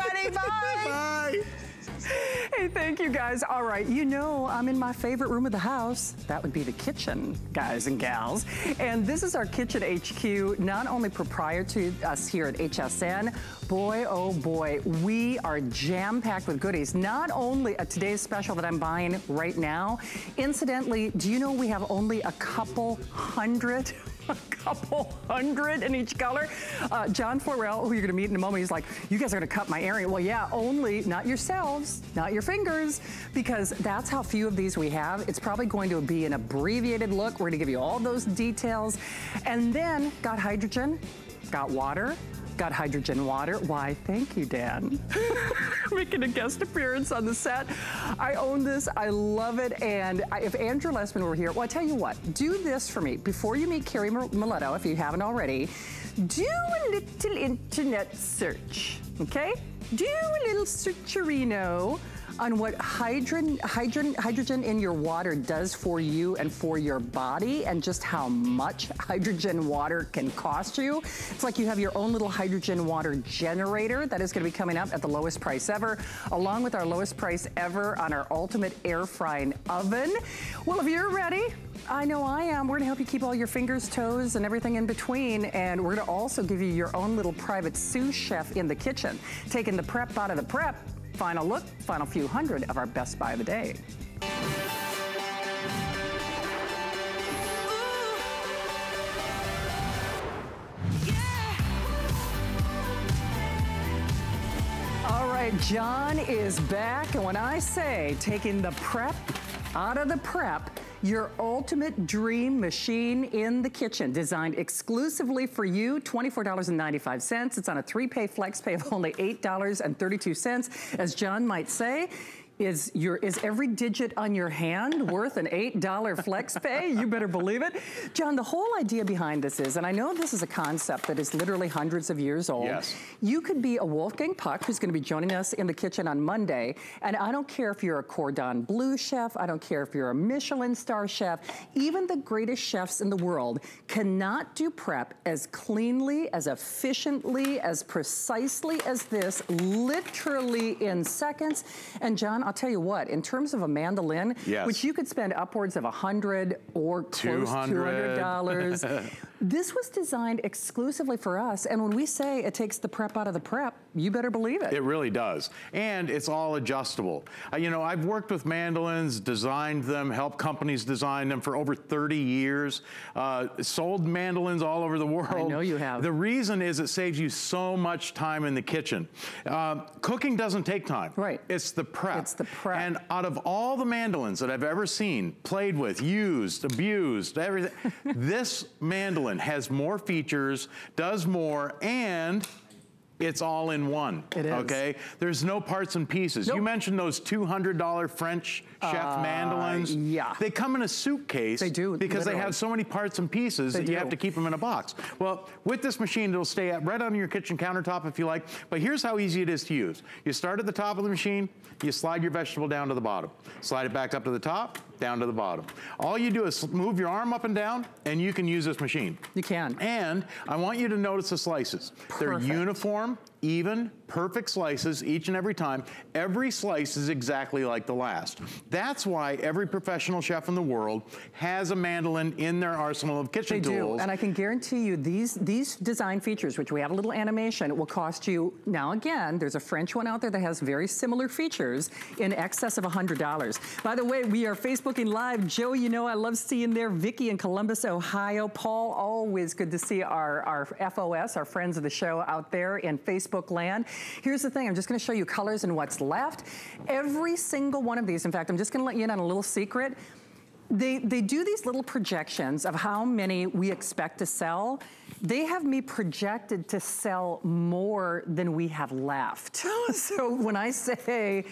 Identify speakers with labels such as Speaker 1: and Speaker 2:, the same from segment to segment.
Speaker 1: everybody. Bye.
Speaker 2: Bye.
Speaker 1: Hey, thank you guys. All right, you know I'm in my favorite room of the house. That would be the kitchen, guys and gals. And this is our kitchen HQ, not only proprietary to us here at HSN, boy, oh boy, we are jam-packed with goodies. Not only a today's special that I'm buying right now, incidentally, do you know we have only a couple hundred a couple hundred in each color. Uh, John Forrell, who you're gonna meet in a moment, he's like, you guys are gonna cut my area. Well, yeah, only, not yourselves, not your fingers, because that's how few of these we have. It's probably going to be an abbreviated look. We're gonna give you all those details. And then, got hydrogen, got water, got hydrogen water. Why, thank you, Dan. Making a guest appearance on the set. I own this, I love it, and I, if Andrew Lessman were here, well, I tell you what, do this for me. Before you meet Keri Maletto, if you haven't already, do a little internet search, okay? Do a little searcherino on what hydrogen, hydrogen, hydrogen in your water does for you and for your body and just how much hydrogen water can cost you. It's like you have your own little hydrogen water generator that is gonna be coming up at the lowest price ever, along with our lowest price ever on our ultimate air frying oven. Well, if you're ready, I know I am. We're gonna help you keep all your fingers, toes, and everything in between. And we're gonna also give you your own little private sous chef in the kitchen, taking the prep out of the prep Final look, final few hundred of our best buy of the day. All right, John is back. And when I say taking the prep out of the prep, your ultimate dream machine in the kitchen, designed exclusively for you, $24.95. It's on a three-pay flex pay of only $8.32. As John might say, is your is every digit on your hand worth an $8 flex pay? You better believe it. John, the whole idea behind this is, and I know this is a concept that is literally hundreds of years old.
Speaker 2: Yes.
Speaker 1: You could be a Wolfgang Puck who's gonna be joining us in the kitchen on Monday, and I don't care if you're a Cordon Bleu chef, I don't care if you're a Michelin star chef, even the greatest chefs in the world cannot do prep as cleanly, as efficiently, as precisely as this, literally in seconds. And John, I'll tell you what, in terms of a mandolin,
Speaker 2: yes.
Speaker 1: which you could spend upwards of a hundred or close 200 $200, this was designed exclusively for us. And when we say it takes the prep out of the prep, you better believe it.
Speaker 2: It really does. And it's all adjustable. Uh, you know, I've worked with mandolins, designed them, helped companies design them for over 30 years, uh, sold mandolins all over the world. I
Speaker 1: know you have.
Speaker 2: The reason is it saves you so much time in the kitchen. Uh, cooking doesn't take time.
Speaker 1: Right.
Speaker 2: It's the prep.
Speaker 1: It's the prep.
Speaker 2: And out of all the mandolins that I've ever seen, played with, used, abused, everything, this mandolin has more features, does more, and it's all in one.
Speaker 1: It is.
Speaker 2: Okay? There's no parts and pieces. Nope. You mentioned those $200 French chef uh, mandolins.
Speaker 1: Yeah.
Speaker 2: They come in a suitcase.
Speaker 1: They do,
Speaker 2: Because
Speaker 1: literally.
Speaker 2: they have so many parts and pieces
Speaker 1: they
Speaker 2: that
Speaker 1: do.
Speaker 2: you have to keep them in a box. Well, with this machine, it'll stay right on your kitchen countertop if you like. But here's how easy it is to use. You start at the top of the machine, you slide your vegetable down to the bottom. Slide it back up to the top, down to the bottom. All you do is move your arm up and down, and you can use this machine.
Speaker 1: You can.
Speaker 2: And I want you to notice the slices.
Speaker 1: Perfect.
Speaker 2: They're uniform, even, perfect slices each and every time. Every slice is exactly like the last. That's why every professional chef in the world has a mandolin in their arsenal of kitchen
Speaker 1: they
Speaker 2: tools.
Speaker 1: do, and I can guarantee you these, these design features, which we have a little animation, it will cost you, now again, there's a French one out there that has very similar features in excess of $100. By the way, we are Facebooking Live. Joe, you know I love seeing there. Vicky in Columbus, Ohio. Paul, always good to see our, our FOS, our friends of the show out there in Facebook land. Here's the thing, I'm just gonna show you colors and what's left. Every single one of these, in fact, I'm just gonna let you in on a little secret. They, they do these little projections of how many we expect to sell. They have me projected to sell more than we have left. so when I say,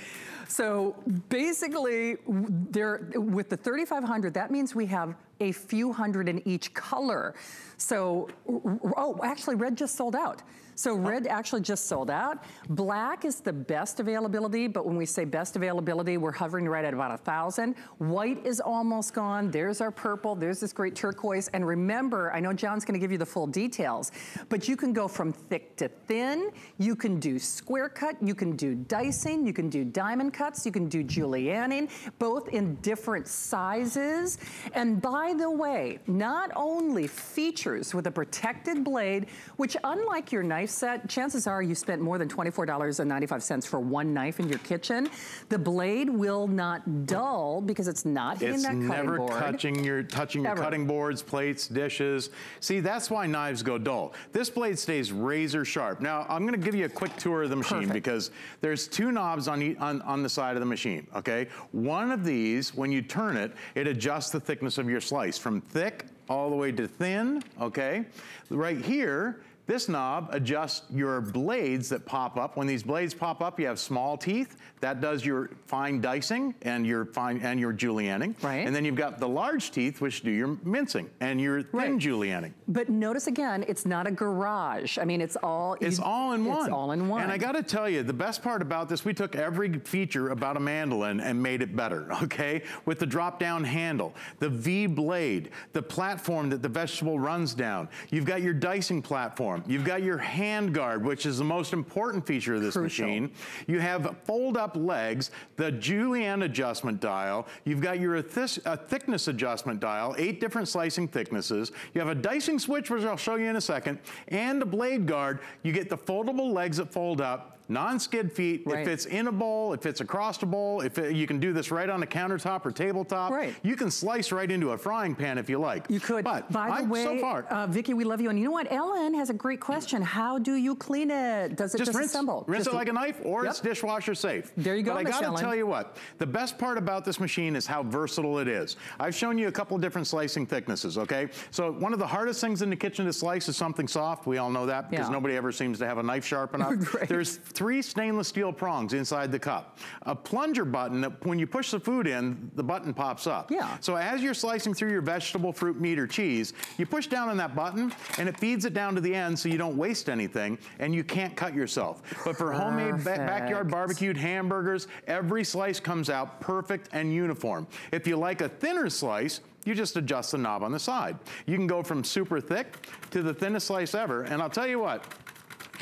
Speaker 1: so basically, there with the 3,500, that means we have a few hundred in each color. So, oh, actually red just sold out. So red actually just sold out. Black is the best availability, but when we say best availability, we're hovering right at about a thousand. White is almost gone. There's our purple. There's this great turquoise. And remember, I know John's gonna give you the full details, but you can go from thick to thin. You can do square cut. You can do dicing. You can do diamond cuts. You can do julienning, both in different sizes. And by the way, not only features with a protected blade, which unlike your knife set, chances are you spent more than $24.95 for one knife in your kitchen. The blade will not dull because it's not hitting
Speaker 2: it's
Speaker 1: that cutting
Speaker 2: never
Speaker 1: board.
Speaker 2: touching your touching
Speaker 1: Ever.
Speaker 2: your cutting boards, plates, dishes. See, that's why knives go dull. This blade stays razor sharp. Now, I'm gonna give you a quick tour of the machine
Speaker 1: Perfect.
Speaker 2: because there's two knobs on, e- on, on the side of the machine, okay? One of these, when you turn it, it adjusts the thickness of your slice from thick all the way to thin, okay? Right here, this knob adjusts your blades that pop up. When these blades pop up, you have small teeth. That does your fine dicing and your fine and your julienning.
Speaker 1: Right.
Speaker 2: And then you've got the large teeth, which do your mincing and your thin
Speaker 1: Right.
Speaker 2: julienning.
Speaker 1: But notice again, it's not a garage. I mean, it's all-
Speaker 2: It's
Speaker 1: you-
Speaker 2: all in one.
Speaker 1: It's all in one.
Speaker 2: And I got to tell you, the best part about this, we took every feature about a mandolin and made it better, okay? With the drop down handle, the V blade, the platform that the vegetable runs down. You've got your dicing platform. You've got your hand guard, which is the most important feature of this
Speaker 1: Crucial.
Speaker 2: machine. You have fold up legs, the julienne adjustment dial. You've got your uh, thickness adjustment dial, eight different slicing thicknesses. You have a dicing switch, which I'll show you in a second, and a blade guard. You get the foldable legs that fold up. Non-skid feet.
Speaker 1: Right.
Speaker 2: It fits in a bowl. It fits across a bowl. If it, you can do this right on a countertop or tabletop.
Speaker 1: Right.
Speaker 2: You can slice right into a frying pan if you like.
Speaker 1: You could.
Speaker 2: But
Speaker 1: By the
Speaker 2: I'm,
Speaker 1: way,
Speaker 2: so far,
Speaker 1: uh, Vicki, we love you. And you know what? Ellen has a great question. How do you clean it? Does it
Speaker 2: just rinse,
Speaker 1: disassemble?
Speaker 2: rinse
Speaker 1: Just-
Speaker 2: it like a knife, or
Speaker 1: Yep.
Speaker 2: it's dishwasher safe.
Speaker 1: There you go,
Speaker 2: But I gotta
Speaker 1: Ellen.
Speaker 2: tell you what, the best part about this machine is how versatile it is. I've shown you a couple different slicing thicknesses, okay? So one of the hardest things in the kitchen to slice is something soft. We all know that because
Speaker 1: Yeah.
Speaker 2: nobody ever seems to have a knife sharp enough.
Speaker 1: Right.
Speaker 2: There's three stainless steel prongs inside the cup. A plunger button that when you push the food in, the button pops up.
Speaker 1: Yeah.
Speaker 2: So as you're slicing through your vegetable, fruit, meat, or cheese, you push down on that button and it feeds it down to the end so you don't waste anything and you can't cut yourself. But for homemade ba- backyard barbecued hamburgers, every slice comes out perfect and uniform. If you like a thinner slice, you just adjust the knob on the side. You can go from super thick to the thinnest slice ever. And I'll tell you what,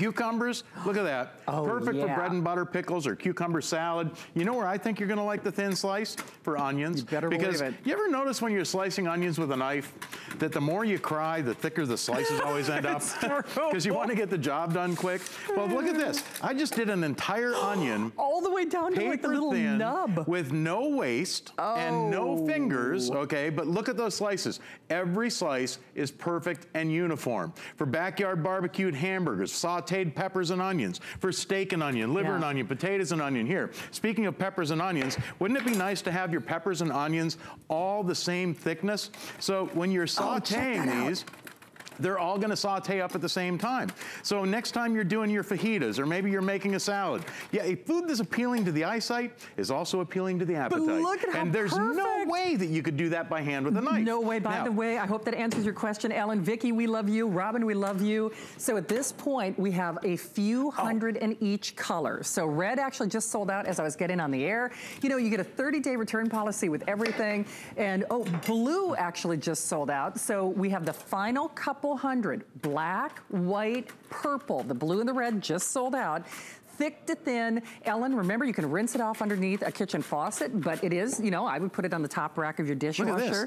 Speaker 2: Cucumbers, look at that.
Speaker 1: Oh,
Speaker 2: Perfect for bread and butter pickles or cucumber salad. You know where I think you're gonna like the thin slice? For onions.
Speaker 1: You better
Speaker 2: because
Speaker 1: believe it.
Speaker 2: you ever notice when you're slicing onions with a knife that the more you cry, the thicker the slices always end up? Because you want to get the job done quick. Well, look at this. I just did an entire onion
Speaker 1: All the way down to like the little
Speaker 2: thin
Speaker 1: nub.
Speaker 2: with no waste and no
Speaker 1: Oh.
Speaker 2: fingers, okay? But look at those slices. Every slice is perfect and uniform. For backyard barbecued hamburgers, sauteed peppers and onions, for steak and onion, liver
Speaker 1: Yeah.
Speaker 2: and onion, potatoes and onion. Here, speaking of peppers and onions, wouldn't it be nice to have your peppers and onions all the same thickness? So when you're
Speaker 1: Oh,
Speaker 2: sauteing
Speaker 1: that out.
Speaker 2: They're all gonna saute up at the same time. So next time you're doing your fajitas, or maybe you're making a salad, yeah, a food that's appealing to the eyesight is also appealing to the appetite.
Speaker 1: But look at how
Speaker 2: And there's no way that you could do that by hand with a knife.
Speaker 1: No way. By
Speaker 2: Now,
Speaker 1: the way, I hope that answers your question, Ellen. Vicky, we love you. Robin, we love you. So at this point, we have a few oh. hundred in each color. So red actually just sold out as I was getting on the air. You know, you get a 30-day return policy with everything. And oh, blue actually just sold out. So we have the final couple hundred, black, white, purple. The blue and the red just sold out thick to thin. Ellen, remember you can rinse it off underneath a kitchen faucet, but it is, you know, I would put it on the top rack of your
Speaker 2: Look at
Speaker 1: dishwasher.
Speaker 2: this.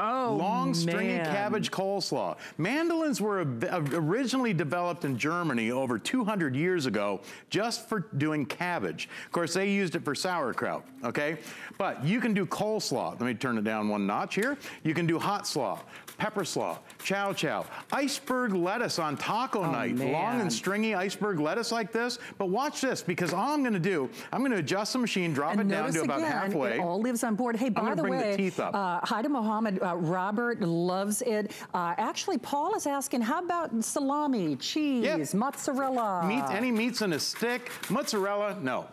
Speaker 1: Oh,
Speaker 2: Long stringy
Speaker 1: man.
Speaker 2: cabbage coleslaw. Mandolins were uh, originally developed in Germany over 200 years ago just for doing cabbage. Of course, they used it for sauerkraut, okay? But you can do coleslaw. Let me turn it down one notch here. You can do hot slaw, pepper slaw, chow chow, iceberg lettuce on taco night. Long
Speaker 1: Oh,
Speaker 2: and stringy iceberg lettuce like this. But watch this, because all I'm gonna do, I'm gonna adjust the machine, drop
Speaker 1: And
Speaker 2: it down to about
Speaker 1: again,
Speaker 2: halfway.
Speaker 1: It all lives on board. Hey, by the
Speaker 2: the
Speaker 1: way,
Speaker 2: up.
Speaker 1: Uh, hi to Mohammed. Uh, Robert loves it. Uh, actually, Paul is asking, how about salami, cheese,
Speaker 2: Yep.
Speaker 1: mozzarella?
Speaker 2: Meat, any meats in a stick, mozzarella, no.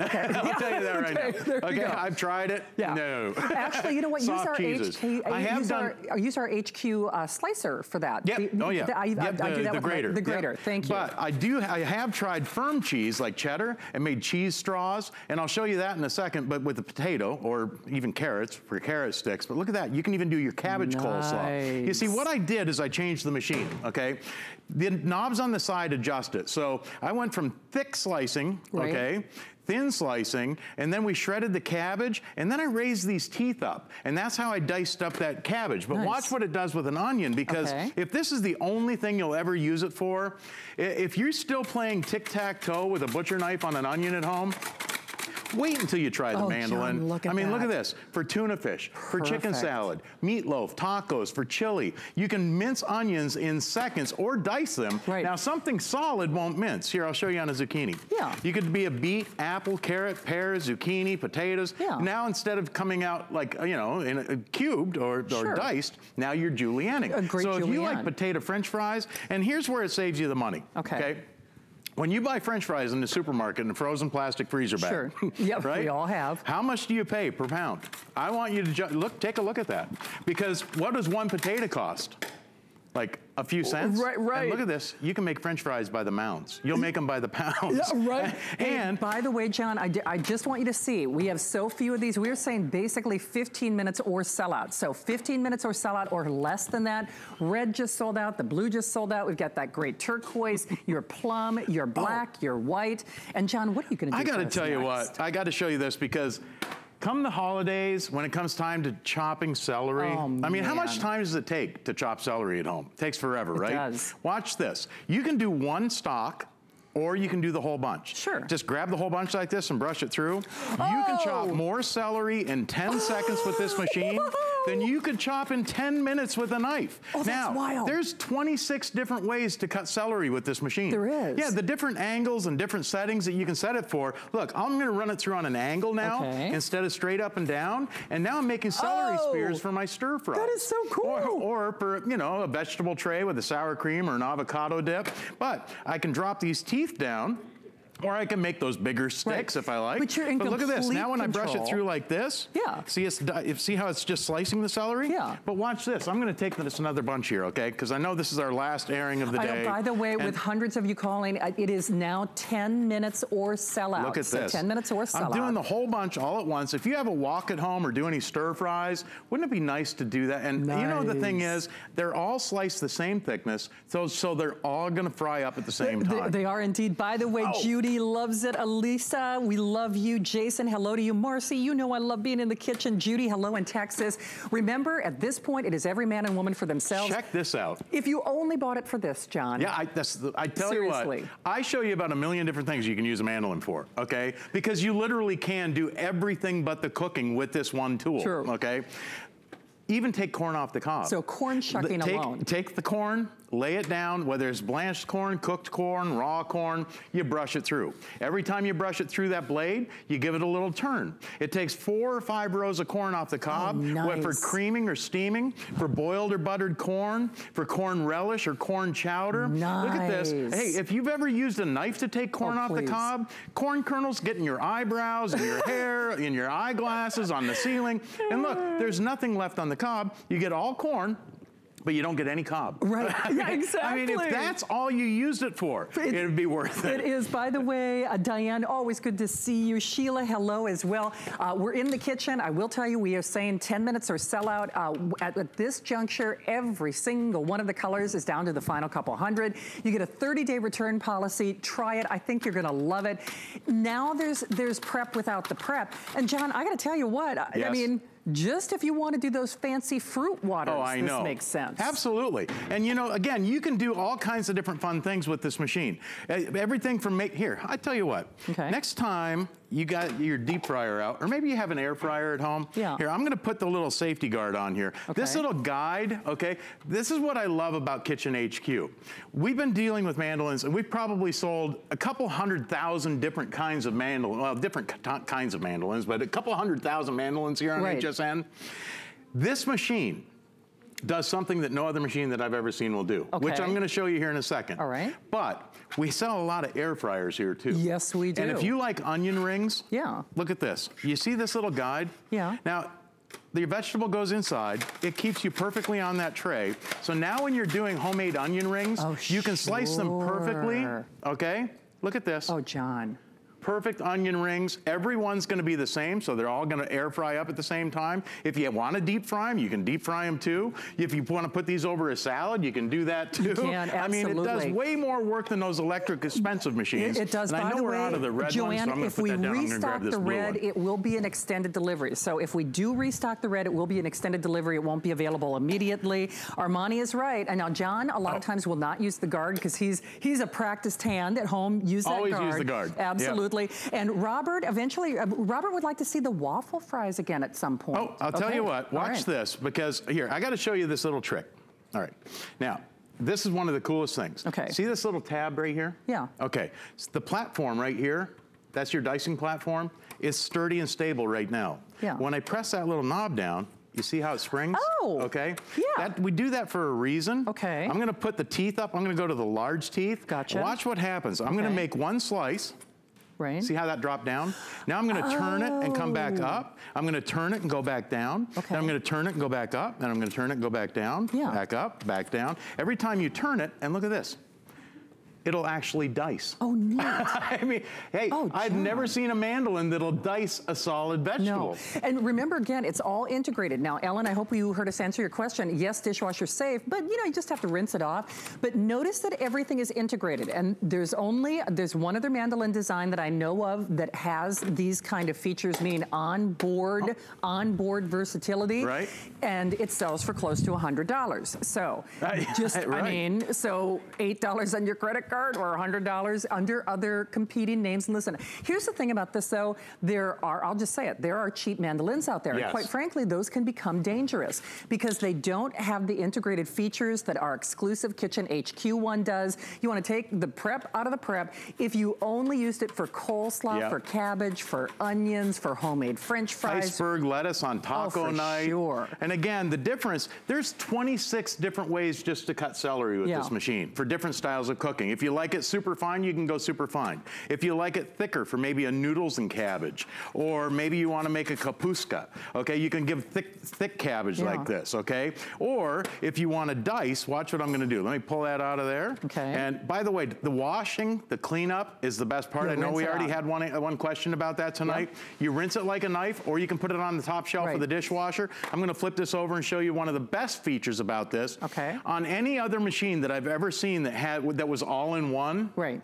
Speaker 1: Okay.
Speaker 2: I'll tell you that right
Speaker 1: okay,
Speaker 2: now. Okay. I've tried it.
Speaker 1: Yeah.
Speaker 2: No.
Speaker 1: Actually, you know what? Use our
Speaker 2: cheeses.
Speaker 1: HQ.
Speaker 2: I have
Speaker 1: use
Speaker 2: done.
Speaker 1: our, use our HQ uh, slicer for that.
Speaker 2: Yep.
Speaker 1: The-
Speaker 2: oh yeah.
Speaker 1: the- I, I-
Speaker 2: Yep,
Speaker 1: I
Speaker 2: the,
Speaker 1: do that
Speaker 2: the
Speaker 1: with my-
Speaker 2: grater.
Speaker 1: the
Speaker 2: Yep.
Speaker 1: grater. Thank you.
Speaker 2: But I do. I have tried firm cheese like cheddar and made cheese straws, and I'll show you that in a second. But with the potato or even carrots for carrot sticks. But look at that. You can even do your cabbage coleslaw. You see, what I did is I changed the machine. Okay. The knobs on the side adjust it. So I went from thick slicing.
Speaker 1: Right.
Speaker 2: Okay thin slicing, and then we shredded the cabbage, and then I raised these teeth up. And that's how I diced up that cabbage. But
Speaker 1: Nice.
Speaker 2: watch what it does with an onion, because
Speaker 1: Okay.
Speaker 2: if this is the only thing you'll ever use it for, if you're still playing tic-tac-toe with a butcher knife on an onion at home, Wait until you try the
Speaker 1: Oh,
Speaker 2: mandolin.
Speaker 1: John, look at
Speaker 2: I mean, look at this. For tuna fish, for chicken
Speaker 1: Perfect.
Speaker 2: salad, meatloaf, tacos, for chili. You can mince onions in seconds or dice them.
Speaker 1: Right.
Speaker 2: Now, something solid won't mince. Here, I'll show you on a zucchini.
Speaker 1: Yeah.
Speaker 2: You could be a beet, apple, carrot, pear, zucchini, potatoes.
Speaker 1: Yeah.
Speaker 2: Now, instead of coming out like, you know, in a, cubed or,
Speaker 1: Sure.
Speaker 2: or diced, now you're julienning.
Speaker 1: A great
Speaker 2: so if you like potato french fries, and here's where it saves you the money.
Speaker 1: Okay.
Speaker 2: When you buy french fries in the supermarket in a frozen plastic freezer bag,
Speaker 1: Sure. Yep,
Speaker 2: right?
Speaker 1: we all have.
Speaker 2: How much do you pay per pound? I want you to look, take a look at that. Because what does one potato cost? Like a few cents?
Speaker 1: Right, right.
Speaker 2: And look at this. You can make french fries by the mounds. You'll make them by the pounds.
Speaker 1: Yeah, right. Hey,
Speaker 2: and
Speaker 1: by the way, John, I, I just want you to see, we have so few of these. We're saying basically 15 minutes or sell out. So 15 minutes or sell out or less than that. Red just sold out. The blue just sold out. We've got that great turquoise, your plum, your oh. black, your white. And John, what are you going to do
Speaker 2: I got to tell you what, I got to show you this because come the holidays, when it comes time to chopping celery,
Speaker 1: Oh,
Speaker 2: I mean, how much time does it take to chop celery at home? It takes forever,
Speaker 1: It
Speaker 2: right?
Speaker 1: does.
Speaker 2: Watch this. You can do one stalk. Or you can do the whole bunch.
Speaker 1: Sure.
Speaker 2: Just grab the whole bunch like this and brush it through. You can chop
Speaker 1: Oh.
Speaker 2: more celery in 10 seconds with this machine than you could chop in 10 minutes with a knife.
Speaker 1: Oh,
Speaker 2: now,
Speaker 1: wild.
Speaker 2: there's 26 different ways to cut celery with this machine.
Speaker 1: There is.
Speaker 2: Yeah, the different angles and different settings that you can set it for. Look, I'm gonna run it through on an angle now
Speaker 1: Okay.
Speaker 2: instead of straight up and down. And now I'm making celery
Speaker 1: Oh,
Speaker 2: spears for my stir fry.
Speaker 1: that is so
Speaker 2: Or,
Speaker 1: cool.
Speaker 2: or for, you know, a vegetable tray with a sour cream or an avocado dip. But I can drop these teeth down. Or I can make those bigger sticks if I like.
Speaker 1: But you're in
Speaker 2: look at this. Now when I brush it through like this,
Speaker 1: Yeah.
Speaker 2: See, it's, see how it's just slicing the celery?
Speaker 1: Yeah.
Speaker 2: But watch this. I'm going to take this another bunch here, okay? Because I know this is our last airing of the day.
Speaker 1: by the way,
Speaker 2: and-
Speaker 1: with hundreds of you calling, uh, it is now 10 minutes or sell out.
Speaker 2: Look at
Speaker 1: so
Speaker 2: this.
Speaker 1: 10 minutes or sell
Speaker 2: I'm doing the whole bunch all at once. If you have a wok at home or do any stir fries, wouldn't it be nice to do that? And you know the thing is, they're all sliced the same thickness, so so they're all going to fry up at the same
Speaker 1: They-
Speaker 2: time.
Speaker 1: They, are indeed. By the way,
Speaker 2: Oh.
Speaker 1: Judy loves it. Elisa, we love you. Jason, hello to you. Marcy, you know I love being in the kitchen. Judy, hello in Texas. Remember, at this point, it is every man and woman for themselves.
Speaker 2: Check this out.
Speaker 1: If you only bought it for this, John.
Speaker 2: Yeah, I, that's the, I tell you
Speaker 1: Seriously.
Speaker 2: what, I show you about a million different things you can use a mandolin for, okay? Because you literally can do everything but the cooking with this one tool,
Speaker 1: True.
Speaker 2: okay? Even take corn off the cob.
Speaker 1: So corn shucking
Speaker 2: take,
Speaker 1: alone.
Speaker 2: Take the corn, lay it down, whether it's blanched corn, cooked corn, raw corn, you brush it through. Every time you brush it through that blade, you give it a little turn. It takes four or five rows of corn off the oh, cob, what- for
Speaker 1: Oh, nice.
Speaker 2: creaming or steaming, for boiled or buttered corn, for corn relish or corn chowder. Nice. Look at this. Hey, if you've ever used a knife to take corn
Speaker 1: Oh,
Speaker 2: off the cob, corn kernels get in your eyebrows, in your hair, in your eyeglasses, on the ceiling. And look, there's nothing left on the cob. You get all corn. But you don't get any cob.
Speaker 1: Right. Yeah, exactly.
Speaker 2: I mean, if that's all you used it for,
Speaker 1: It-
Speaker 2: it'd be worth it.
Speaker 1: It is. By the way, uh, Diane, always good to see you. Sheila, hello as well. Uh, we're in the kitchen. I will tell you, we are saying 10 minutes or sell out. Uh, at, at this juncture, every single one of the colors is down to the final couple hundred. You get a 30-day return policy. Try it. I think you're going to love it. Now there's there's prep without the prep. And John, I got to tell you what. I- I
Speaker 2: Yes.
Speaker 1: mean, just if you want to do those fancy fruit waters,
Speaker 2: Oh, I
Speaker 1: this
Speaker 2: know.
Speaker 1: makes sense.
Speaker 2: Absolutely. And you know, again, you can do all kinds of different fun things with this machine. Everything from make here. I tell you what.
Speaker 1: Okay.
Speaker 2: Next time you got your deep fryer out, or maybe you have an air fryer at home.
Speaker 1: Yeah.
Speaker 2: Here, I'm going to put the little safety guard on here.
Speaker 1: Okay.
Speaker 2: This little guide. Okay. This is what I love about Kitchen HQ. We've been dealing with mandolins, and we've probably sold a couple hundred thousand different kinds of mandolins. Well, different kinds of mandolins, but a couple hundred thousand mandolins here on
Speaker 1: Right.
Speaker 2: HSN. This machine does something that no other machine that I've ever seen will do, which I'm gonna show you here in a second.
Speaker 1: All right.
Speaker 2: But we sell a lot of air fryers here too.
Speaker 1: Yes, we do.
Speaker 2: And if you like onion rings,
Speaker 1: Yeah.
Speaker 2: look at this. You see this little guide?
Speaker 1: Yeah.
Speaker 2: Now, the vegetable goes inside. It keeps you perfectly on that tray. So now when you're doing homemade onion rings,
Speaker 1: Oh,
Speaker 2: you can slice them perfectly, okay? Look at this
Speaker 1: Oh, John.
Speaker 2: Perfect onion rings. Everyone's gonna be the same, so they're all gonna air fry up at the same time. If you wanna deep fry them, you can deep fry them too. If you wanna put these over a salad, you can do that too.
Speaker 1: can,
Speaker 2: I mean, it does way more work than those electric expensive machines.
Speaker 1: It, it does.
Speaker 2: And
Speaker 1: By
Speaker 2: I know
Speaker 1: the
Speaker 2: we're
Speaker 1: way,
Speaker 2: out of the red
Speaker 1: Joanne,
Speaker 2: one, so
Speaker 1: if
Speaker 2: put
Speaker 1: we
Speaker 2: that down. I'm gonna
Speaker 1: restock the red, it will be an extended delivery. So if we do restock the red, it will be an extended delivery. It won't be available immediately. Armani is right. And now John, a lot of
Speaker 2: Oh.
Speaker 1: times will not use the guard because he's he's a practiced hand at home. Use that
Speaker 2: Always
Speaker 1: guard.
Speaker 2: use the guard. Yeah.
Speaker 1: Absolutely. And Robert, eventually, uh, Robert would like to see the waffle fries again at some point.
Speaker 2: Oh, I'll tell you what, watch
Speaker 1: right.
Speaker 2: this, because here, I gotta show you this little trick. All right, now, this is one of the coolest things.
Speaker 1: Okay.
Speaker 2: See this little tab right here?
Speaker 1: Yeah.
Speaker 2: Okay, s- the platform right here, that's your dicing platform, is sturdy and stable right now.
Speaker 1: Yeah.
Speaker 2: When I press that little knob down, you see how it springs?
Speaker 1: Oh,
Speaker 2: Okay?
Speaker 1: yeah.
Speaker 2: That, we do that for a reason.
Speaker 1: Okay.
Speaker 2: I'm gonna put the teeth up, I'm gonna go to the large teeth.
Speaker 1: Gotcha.
Speaker 2: Watch what happens. I'm gonna make one slice,
Speaker 1: Right.
Speaker 2: See how that dropped down? Now I'm gonna turn it and come back
Speaker 1: Oh.
Speaker 2: up. I'm gonna turn it and go back down.
Speaker 1: Okay.
Speaker 2: Then I'm gonna turn it and go back up. Then I'm gonna turn it and go back down.
Speaker 1: Yeah.
Speaker 2: Back up, back down. Every time you turn it, and look at this, it'll actually dice.
Speaker 1: oh, neat.
Speaker 2: I mean, hey,
Speaker 1: Oh,
Speaker 2: I've never seen a mandolin that'll dice a solid vegetable.
Speaker 1: No. And remember, again, it's all integrated. Now, Ellen, I hope you heard us answer your question. Yes, dishwasher safe, but you know, you just have to rinse it off. But notice that everything is integrated. And there's only, there's one other mandolin design that I know of that has these kind of features, mean on-board, on-board versatility.
Speaker 2: Right.
Speaker 1: And it sells for close to $100. So
Speaker 2: Uh,
Speaker 1: just, I mean, so $8 on your credit card or $100 under other competing names. And listen, here's the thing about this though, there are, I'll just say it, there are cheap mandolins out there. And
Speaker 2: Yes.
Speaker 1: quite frankly, those can become dangerous because they don't have the integrated features that our exclusive Kitchen HQ one does. You wanna take the prep out of the prep. If you only used it for coleslaw,
Speaker 2: Yep.
Speaker 1: for cabbage, for onions, for homemade french fries,
Speaker 2: Iceberg lettuce on oh, taco
Speaker 1: Oh, for
Speaker 2: night.
Speaker 1: sure.
Speaker 2: And again, the difference, there's 26 different ways just to cut celery with
Speaker 1: Yeah.
Speaker 2: this machine for different styles of cooking. If you like it super fine, you can go super fine. If you like it thicker for maybe a noodles and cabbage, or maybe you want to make a kapuska, okay, you can give thick, thick cabbage
Speaker 1: Yeah.
Speaker 2: like this, okay? Or if you want to dice, watch what I'm going to do. Let me pull that out of there.
Speaker 1: Okay.
Speaker 2: And by the way, the washing, the cleanup is the best part.
Speaker 1: You
Speaker 2: I know we already had one, one question about that tonight. You rinse it like a knife, or you can put it on the top shelf
Speaker 1: Right.
Speaker 2: of the dishwasher. I'm gonna flip this over and show you one of the best features about this.
Speaker 1: Okay.
Speaker 2: On any other machine that I've ever seen that had that was all in one,
Speaker 1: Right.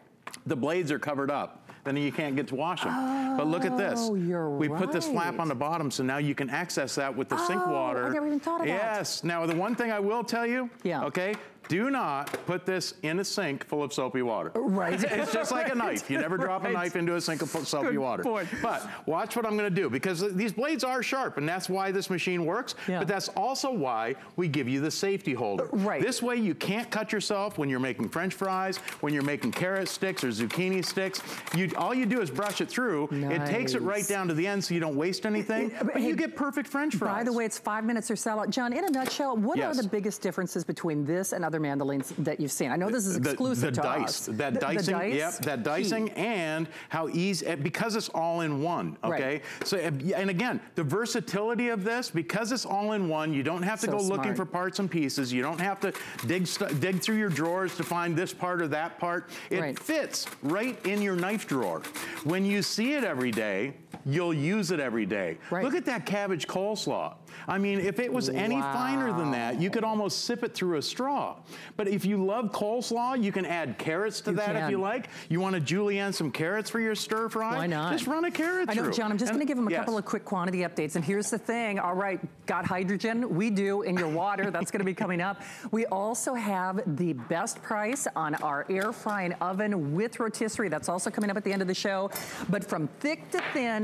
Speaker 2: the blades are covered up. Then you can't get to wash them. but look at this.
Speaker 1: Oh,
Speaker 2: we put this flap on the bottom, so now you can access that with the sink
Speaker 1: Oh, I never even thought of that.
Speaker 2: Yes. Now, the one thing I will tell you,
Speaker 1: Yeah.
Speaker 2: okay, do not put this in a sink full of soapy water.
Speaker 1: Right.
Speaker 2: It's just like a knife. You never drop a knife into a sink of soapy
Speaker 1: Good
Speaker 2: water.
Speaker 1: point.
Speaker 2: But watch what I'm gonna do because these blades are sharp and that's why this machine works.
Speaker 1: Yeah.
Speaker 2: But that's also why we give you the safety holder.
Speaker 1: Uh, right.
Speaker 2: This way you can't cut yourself when you're making french fries, when you're making carrot sticks or zucchini sticks. You, all you do is brush it through. Nice. It takes it right down to the end so you don't waste anything.
Speaker 1: But
Speaker 2: But
Speaker 1: hey,
Speaker 2: you get perfect french fries.
Speaker 1: By the way, it's five minutes or sell out. John, in a nutshell, what
Speaker 2: Yes.
Speaker 1: are the biggest differences between this and other mandolins that you've seen? I know this is exclusive
Speaker 2: the
Speaker 1: to
Speaker 2: dice,
Speaker 1: us.
Speaker 2: that
Speaker 1: The- the
Speaker 2: dicing,
Speaker 1: dice?
Speaker 2: yep, that dicing, and how easy because it's all in one.
Speaker 1: Right.
Speaker 2: Okay, so eh, and again, the versatility of this because it's all in one. You don't have to
Speaker 1: So
Speaker 2: go looking for parts and pieces. You don't have to dig dig through your drawers to find this part or that part. It
Speaker 1: Right.
Speaker 2: fits right in your knife drawer. When you see it every day, you'll use it every day.
Speaker 1: Right.
Speaker 2: Look at that cabbage coleslaw. I mean, if it was any finer than that, you could almost sip it through a straw. But if you love coleslaw, you can add carrots to
Speaker 1: You
Speaker 2: that if you like. You want to julienne some carrots for your stir fry?
Speaker 1: Why not?
Speaker 2: Just run a carrot
Speaker 1: I know,
Speaker 2: through.
Speaker 1: John, I'm just going to give them a
Speaker 2: yes.
Speaker 1: couple of quick quantity updates. And here's the thing. All right, got hydrogen? We do in your water. That's going to be coming up. We also have the best price on our air frying oven with rotisserie. That's also coming up at the end of the show. But from thick to thin,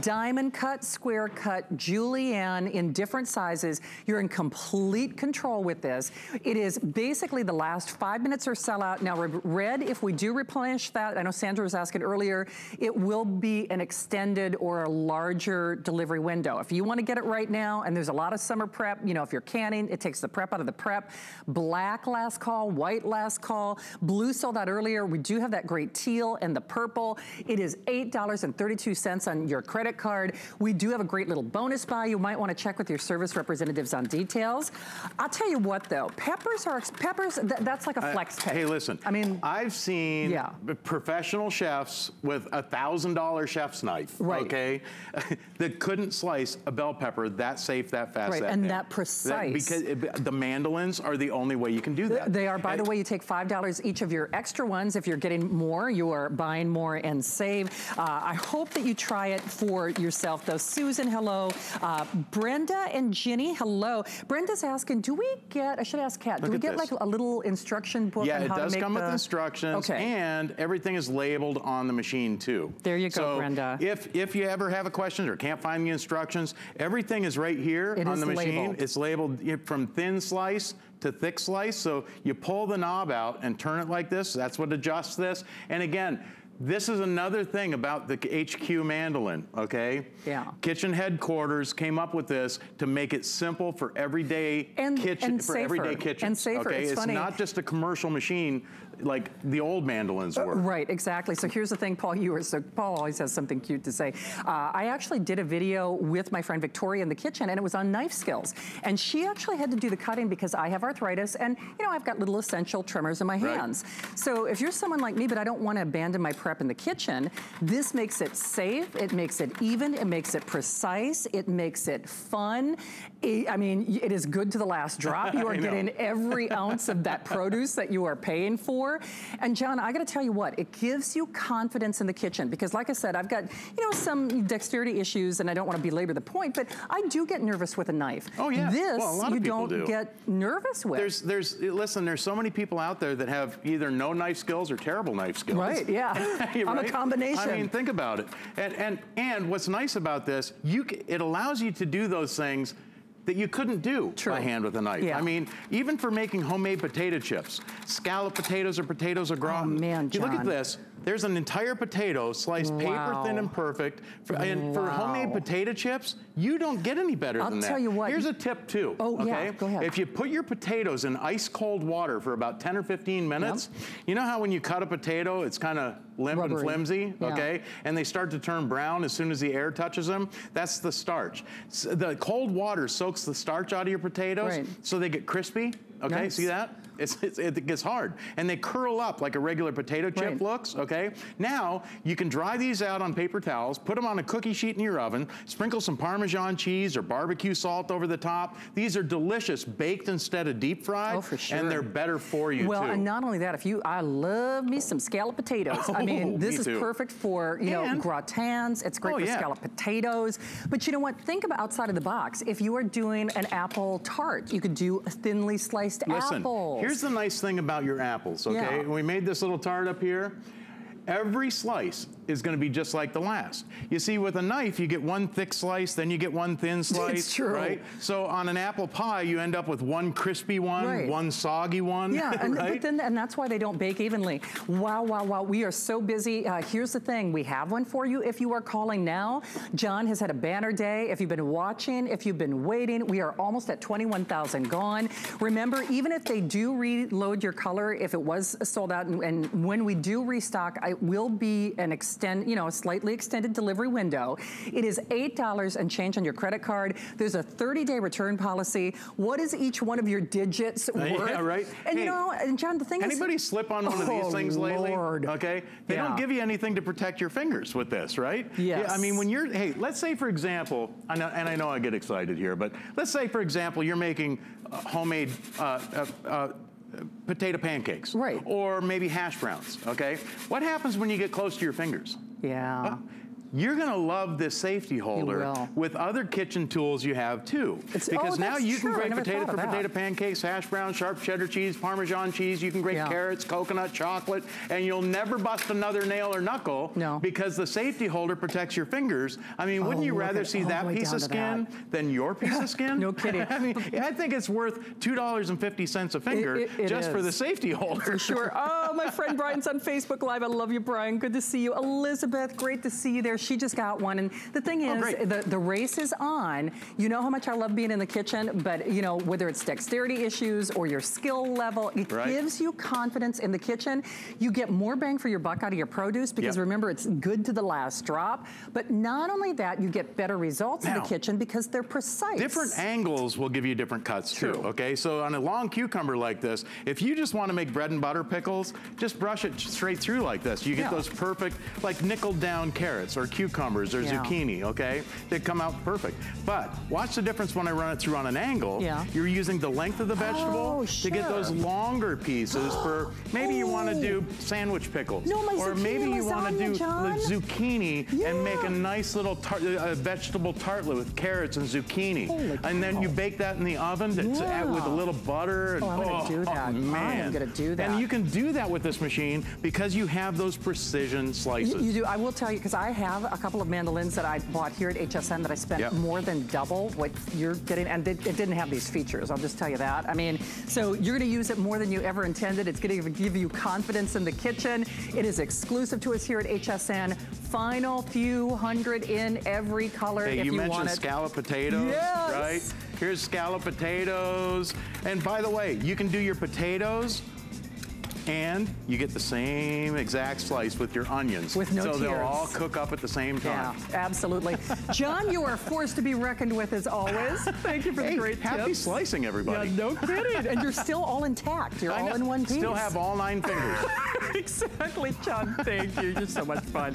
Speaker 1: diamond cut, square cut, julienne in different sizes. You're in complete control with this. It is basically the last five minutes or sell out. Now, red, if we do replenish that, I know Sandra was asking earlier, it will be an extended or a larger delivery window. If you want to get it right now, and there's a lot of summer prep, you know, if you're canning, it takes the prep out of the prep. Black last call, white last call. Blue sold out earlier. We do have that great teal and the purple. It is $8.32 on your credit card. We do have a great little bonus buy. You might want to check with your service representatives on details. I'll tell you what though, peppers are, peppers, th that's like a flex pay.
Speaker 2: Hey, listen.
Speaker 1: I mean,
Speaker 2: I've seen
Speaker 1: yeah.
Speaker 2: professional chefs with a thousand dollar chef's knife,
Speaker 1: right.
Speaker 2: okay, that couldn't slice a bell pepper that safe, that fast,
Speaker 1: right,
Speaker 2: that
Speaker 1: and that precise.
Speaker 2: That, because the mandolins are the only way you can do that.
Speaker 1: They are. By and, the way, you take five dollars each of your extra ones. If you're getting more, you are buying more and save. Uh, I hope that you try it for yourself, though. Susan, hello. Uh, Brenda and Ginny, hello. Brenda's asking, do we get? I should ask Kat. Do we get this. like a little instruction book?
Speaker 2: Yeah,
Speaker 1: on
Speaker 2: it
Speaker 1: how
Speaker 2: does
Speaker 1: to make
Speaker 2: come
Speaker 1: the...
Speaker 2: with instructions,
Speaker 1: okay.
Speaker 2: and everything is labeled on the machine too.
Speaker 1: There you go,
Speaker 2: so
Speaker 1: Brenda.
Speaker 2: If if you ever have a question or can't find the instructions, everything is right here
Speaker 1: it
Speaker 2: on the machine.
Speaker 1: Labeled.
Speaker 2: It's labeled from thin slice to thick slice. So you pull the knob out and turn it like this. That's what adjusts this. And again, this is another thing about the HQ mandolin, okay?
Speaker 1: Yeah.
Speaker 2: Kitchen headquarters came up with this to make it simple for everyday
Speaker 1: and,
Speaker 2: kitchen
Speaker 1: and
Speaker 2: for
Speaker 1: safer.
Speaker 2: everyday kitchens.
Speaker 1: And safer.
Speaker 2: Okay,
Speaker 1: it's,
Speaker 2: it's not just a commercial machine like the old mandolins
Speaker 1: uh,
Speaker 2: were.
Speaker 1: right, exactly. So here's the thing, Paul You were So Paul always has something cute to say. Uh, I actually did a video with my friend Victoria in the kitchen, and it was on knife skills. And she actually had to do the cutting because I have arthritis, and you know I've got little essential tremors in my hands. Right. So if you're someone like me, but I don't want to abandon my prep in the kitchen, this makes it safe. It makes it even. It makes it precise. It makes it fun. I mean, it is good to the last drop. You are getting every ounce of that produce that you are paying for. And John, I gotta tell you what, it gives you confidence in the kitchen because like I said, I've got, you know, some dexterity issues and I don't wanna belabor the point, but I do get nervous with a knife.
Speaker 2: Oh yeah,
Speaker 1: This,
Speaker 2: well,
Speaker 1: you don't
Speaker 2: do.
Speaker 1: get nervous with.
Speaker 2: There's, there's, listen, there's so many people out there that have either no knife skills or terrible knife skills.
Speaker 1: Right, yeah,
Speaker 2: right?
Speaker 1: I'm a combination.
Speaker 2: I mean, think about it. And, and, and what's nice about this, you, it allows you to do those things that you couldn't do
Speaker 1: True.
Speaker 2: by hand with a knife.
Speaker 1: Yeah.
Speaker 2: I mean, even for making homemade potato chips, scallop potatoes or potatoes au gratin.
Speaker 1: Oh man,
Speaker 2: John. You look at this, there's an entire potato sliced
Speaker 1: wow.
Speaker 2: paper thin and perfect. For, and
Speaker 1: wow.
Speaker 2: for homemade potato chips, you don't get any better
Speaker 1: I'll
Speaker 2: than that.
Speaker 1: I'll tell you what.
Speaker 2: Here's a tip too.
Speaker 1: Oh
Speaker 2: okay?
Speaker 1: yeah, go ahead.
Speaker 2: If you put your potatoes in ice cold water for about 10 or 15 minutes, yep. you know how when you cut a potato, it's kind of limp
Speaker 1: Rubbery.
Speaker 2: and flimsy,
Speaker 1: yeah.
Speaker 2: okay? And they start to turn brown as soon as the air touches them. That's the starch. So the cold water soaks the starch out of your potatoes
Speaker 1: right.
Speaker 2: so they get crispy. Okay,
Speaker 1: nice.
Speaker 2: see that? It's, it's, it gets hard. And they curl up like a regular potato chip
Speaker 1: right.
Speaker 2: looks, okay? Now, you can dry these out on paper towels, put them on a cookie sheet in your oven, sprinkle some Parmesan cheese or barbecue salt over the top. These are delicious, baked instead of deep fried.
Speaker 1: Oh, for sure.
Speaker 2: And they're better for you, too.
Speaker 1: well,
Speaker 2: too.
Speaker 1: and not only that, if you, I love me some scalloped potatoes.
Speaker 2: Oh,
Speaker 1: I mean, this
Speaker 2: me
Speaker 1: is
Speaker 2: too.
Speaker 1: perfect for, you
Speaker 2: and,
Speaker 1: know, gratins. It's great
Speaker 2: oh,
Speaker 1: for
Speaker 2: yeah.
Speaker 1: scalloped potatoes. But you know what? Think about outside of the box. If you are doing an apple tart, you could do a thinly sliced
Speaker 2: Listen,
Speaker 1: apples.
Speaker 2: Here's the nice thing about your apples, okay?
Speaker 1: Yeah.
Speaker 2: We made this little tart up here. Every slice is gonna be just like the last. You see, with a knife, you get one thick slice, then you get one thin slice,
Speaker 1: It's true.
Speaker 2: right? So on an apple pie, you end up with one crispy one,
Speaker 1: Right.
Speaker 2: one soggy one,
Speaker 1: Yeah, and,
Speaker 2: right?
Speaker 1: but then, and that's why they don't bake evenly. Wow, wow, wow, we are so busy. Uh, here's the thing, we have one for you if you are calling now. John has had a banner day. If you've been watching, if you've been waiting, we are almost at 21,000 gone. Remember, even if they do reload your color, if it was sold out, and, and when we do restock, it will be an extend, you know, a slightly extended delivery window. It is $8 and change on your credit card. There's a 30-day return policy. What is each one of your digits worth?
Speaker 2: Yeah, right.
Speaker 1: And
Speaker 2: Hey,
Speaker 1: you know, and John, the thing is
Speaker 2: Anybody
Speaker 1: is,
Speaker 2: slip on one of these
Speaker 1: Oh,
Speaker 2: things lately?
Speaker 1: Lord.
Speaker 2: Okay, they
Speaker 1: Yeah.
Speaker 2: don't give you anything to protect your fingers with this, right?
Speaker 1: Yes.
Speaker 2: Yeah, I mean, when you're, hey, let's say for example, I and I know I get excited here, but let's say for example you're making uh, homemade uh, uh, uh, potato pancakes,
Speaker 1: Right.
Speaker 2: Or maybe hash browns. Okay, what happens when you get close to your fingers?
Speaker 1: yeah.
Speaker 2: Uh, you're gonna love this safety holder with other kitchen tools you have too. It's, oh, because
Speaker 1: oh,
Speaker 2: now you
Speaker 1: true.
Speaker 2: can grate potato for potato pancakes, hash brown, sharp cheddar cheese, Parmesan cheese, you can grate yeah. carrots, coconut, chocolate, and you'll never bust another nail or knuckle
Speaker 1: no.
Speaker 2: because the safety holder protects your fingers. I mean, wouldn't oh, you rather see that piece of skin than your piece of skin?
Speaker 1: no kidding.
Speaker 2: I mean, I think it's worth $2.50 a finger it, it, it just is. for the safety holder.
Speaker 1: For sure. Oh, my friend Brian's on Facebook Live. I love you, Brian. Good to see you. Elizabeth, great to see you there. She just got one. And the thing oh, is, oh, the, the race is on. You know how much I love being in the kitchen, but you know, whether it's dexterity issues or your skill level, it right. gives you confidence in the kitchen. You get more bang for your buck out of your produce because yep. remember, it's good to the last drop. But not only that, you get better results now, in the kitchen because they're precise.
Speaker 2: Different angles will give you different cuts True. too, okay? So on a long cucumber like this, if you just want to make bread and butter pickles, just brush it straight through like this. You get yeah. those perfect, like nickel down carrots or cucumbers or yeah. zucchini, okay? They come out perfect. But watch the difference when I run it through on an angle.
Speaker 1: Yeah.
Speaker 2: You're using the length of the vegetable
Speaker 1: oh,
Speaker 2: sure. to get those longer pieces for maybe oh. you want to do sandwich pickles.
Speaker 1: No, my
Speaker 2: or maybe you want to do
Speaker 1: John.
Speaker 2: zucchini
Speaker 1: yeah.
Speaker 2: and make a nice little tar uh, vegetable tartlet with carrots and zucchini.
Speaker 1: Holy
Speaker 2: and then you bake that in the oven yeah. with a little butter. And,
Speaker 1: oh, I'm going to do that.
Speaker 2: Oh, man.
Speaker 1: I'm going to do that.
Speaker 2: And you can do that with this machine because you have those precision slices.
Speaker 1: You, you do. I will tell you, because I have a couple of mandolins that I bought here at HSN that I spent yep. more than double what you're getting, and it, it, didn't have these features, I'll just tell you that. I mean, so you're gonna use it more than you ever intended. It's gonna give you confidence in the kitchen. It is exclusive to us here at HSN. Final few hundred in every color
Speaker 2: hey,
Speaker 1: if
Speaker 2: you,
Speaker 1: you
Speaker 2: mentioned
Speaker 1: want it.
Speaker 2: scalloped potatoes,
Speaker 1: yes.
Speaker 2: right? Here's scalloped potatoes. And by the way, you can do your potatoes and you get the same exact slice with your onions.
Speaker 1: With no
Speaker 2: So
Speaker 1: tears.
Speaker 2: they'll all cook up at the same time.
Speaker 1: Yeah, absolutely. John, you are a force to be reckoned with as always. Thank you for
Speaker 2: hey,
Speaker 1: the great
Speaker 2: happy
Speaker 1: tips.
Speaker 2: slicing, everybody.
Speaker 1: Yeah, no kidding. and you're still all intact. You're all in one piece.
Speaker 2: Still have all nine fingers.
Speaker 1: exactly, John. Thank you. You're so much fun.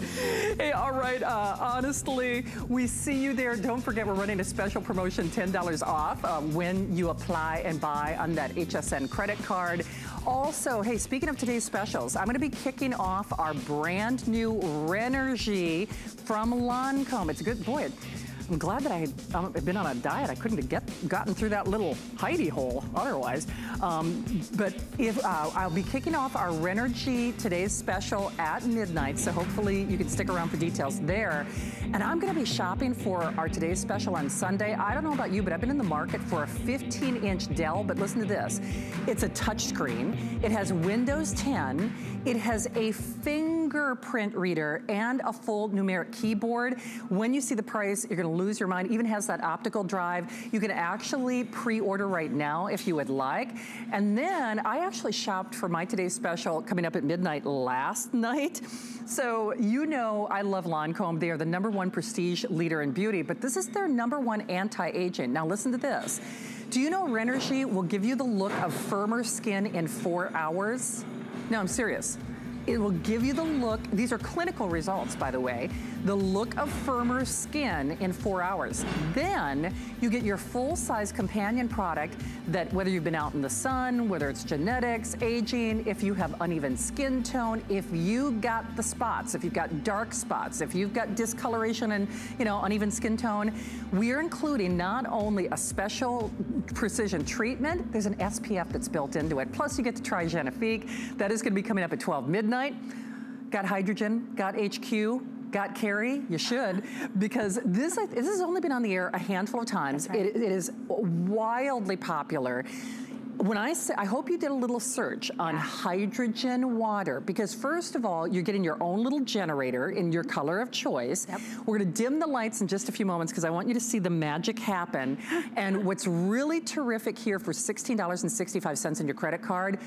Speaker 1: Hey, all right. Uh, honestly, we see you there. Don't forget, we're running a special promotion, $10 off uh, when you apply and buy on that HSN credit card. Also, hey, speaking of today's specials, I'm gonna be kicking off our brand new Renergie from Lancome. It's a good, boy, I'm glad that I had been on a diet. I couldn't have get, gotten through that little hidey hole otherwise. Um, but if uh, I'll be kicking off our Renergie today's special at midnight, so hopefully you can stick around for details there. And I'm gonna be shopping for our today's special on Sunday. I don't know about you, but I've been in the market for a 15 inch Dell, but listen to this. It's a touchscreen. It has Windows 10. It has a fingerprint reader and a full numeric keyboard. When you see the price, you're gonna lose your mind. Even has that optical drive. You can actually pre-order right now if you would like. And then I actually shopped for my today's special coming up at midnight last night. So you know I love Lancome. They are the number one prestige leader in beauty, but this is their number one anti-aging. Now listen to this. Do you know Renergie will give you the look of firmer skin in four hours? No, I'm serious. It will give you the look, these are clinical results, by the way, the look of firmer skin in four hours. Then you get your full-size companion product that whether you've been out in the sun, whether it's genetics, aging, if you have uneven skin tone, if you got the spots, if you've got dark spots, if you've got discoloration and you know uneven skin tone, we're including not only a special precision treatment, there's an SPF that's built into it. Plus you get to try Genifique. That is gonna be coming up at 12 midnight. Got hydrogen, got HQ, got Keri? You should, because this, this has only been on the air a handful of times. Right. It, it is wildly popular when I say, I hope you did a little search on hydrogen water because first of all, you're getting your own little generator in your color of choice.
Speaker 3: Yep.
Speaker 1: We're gonna dim the lights in just a few moments because I want you to see the magic happen. and what's really terrific here for $16.65 in your credit card,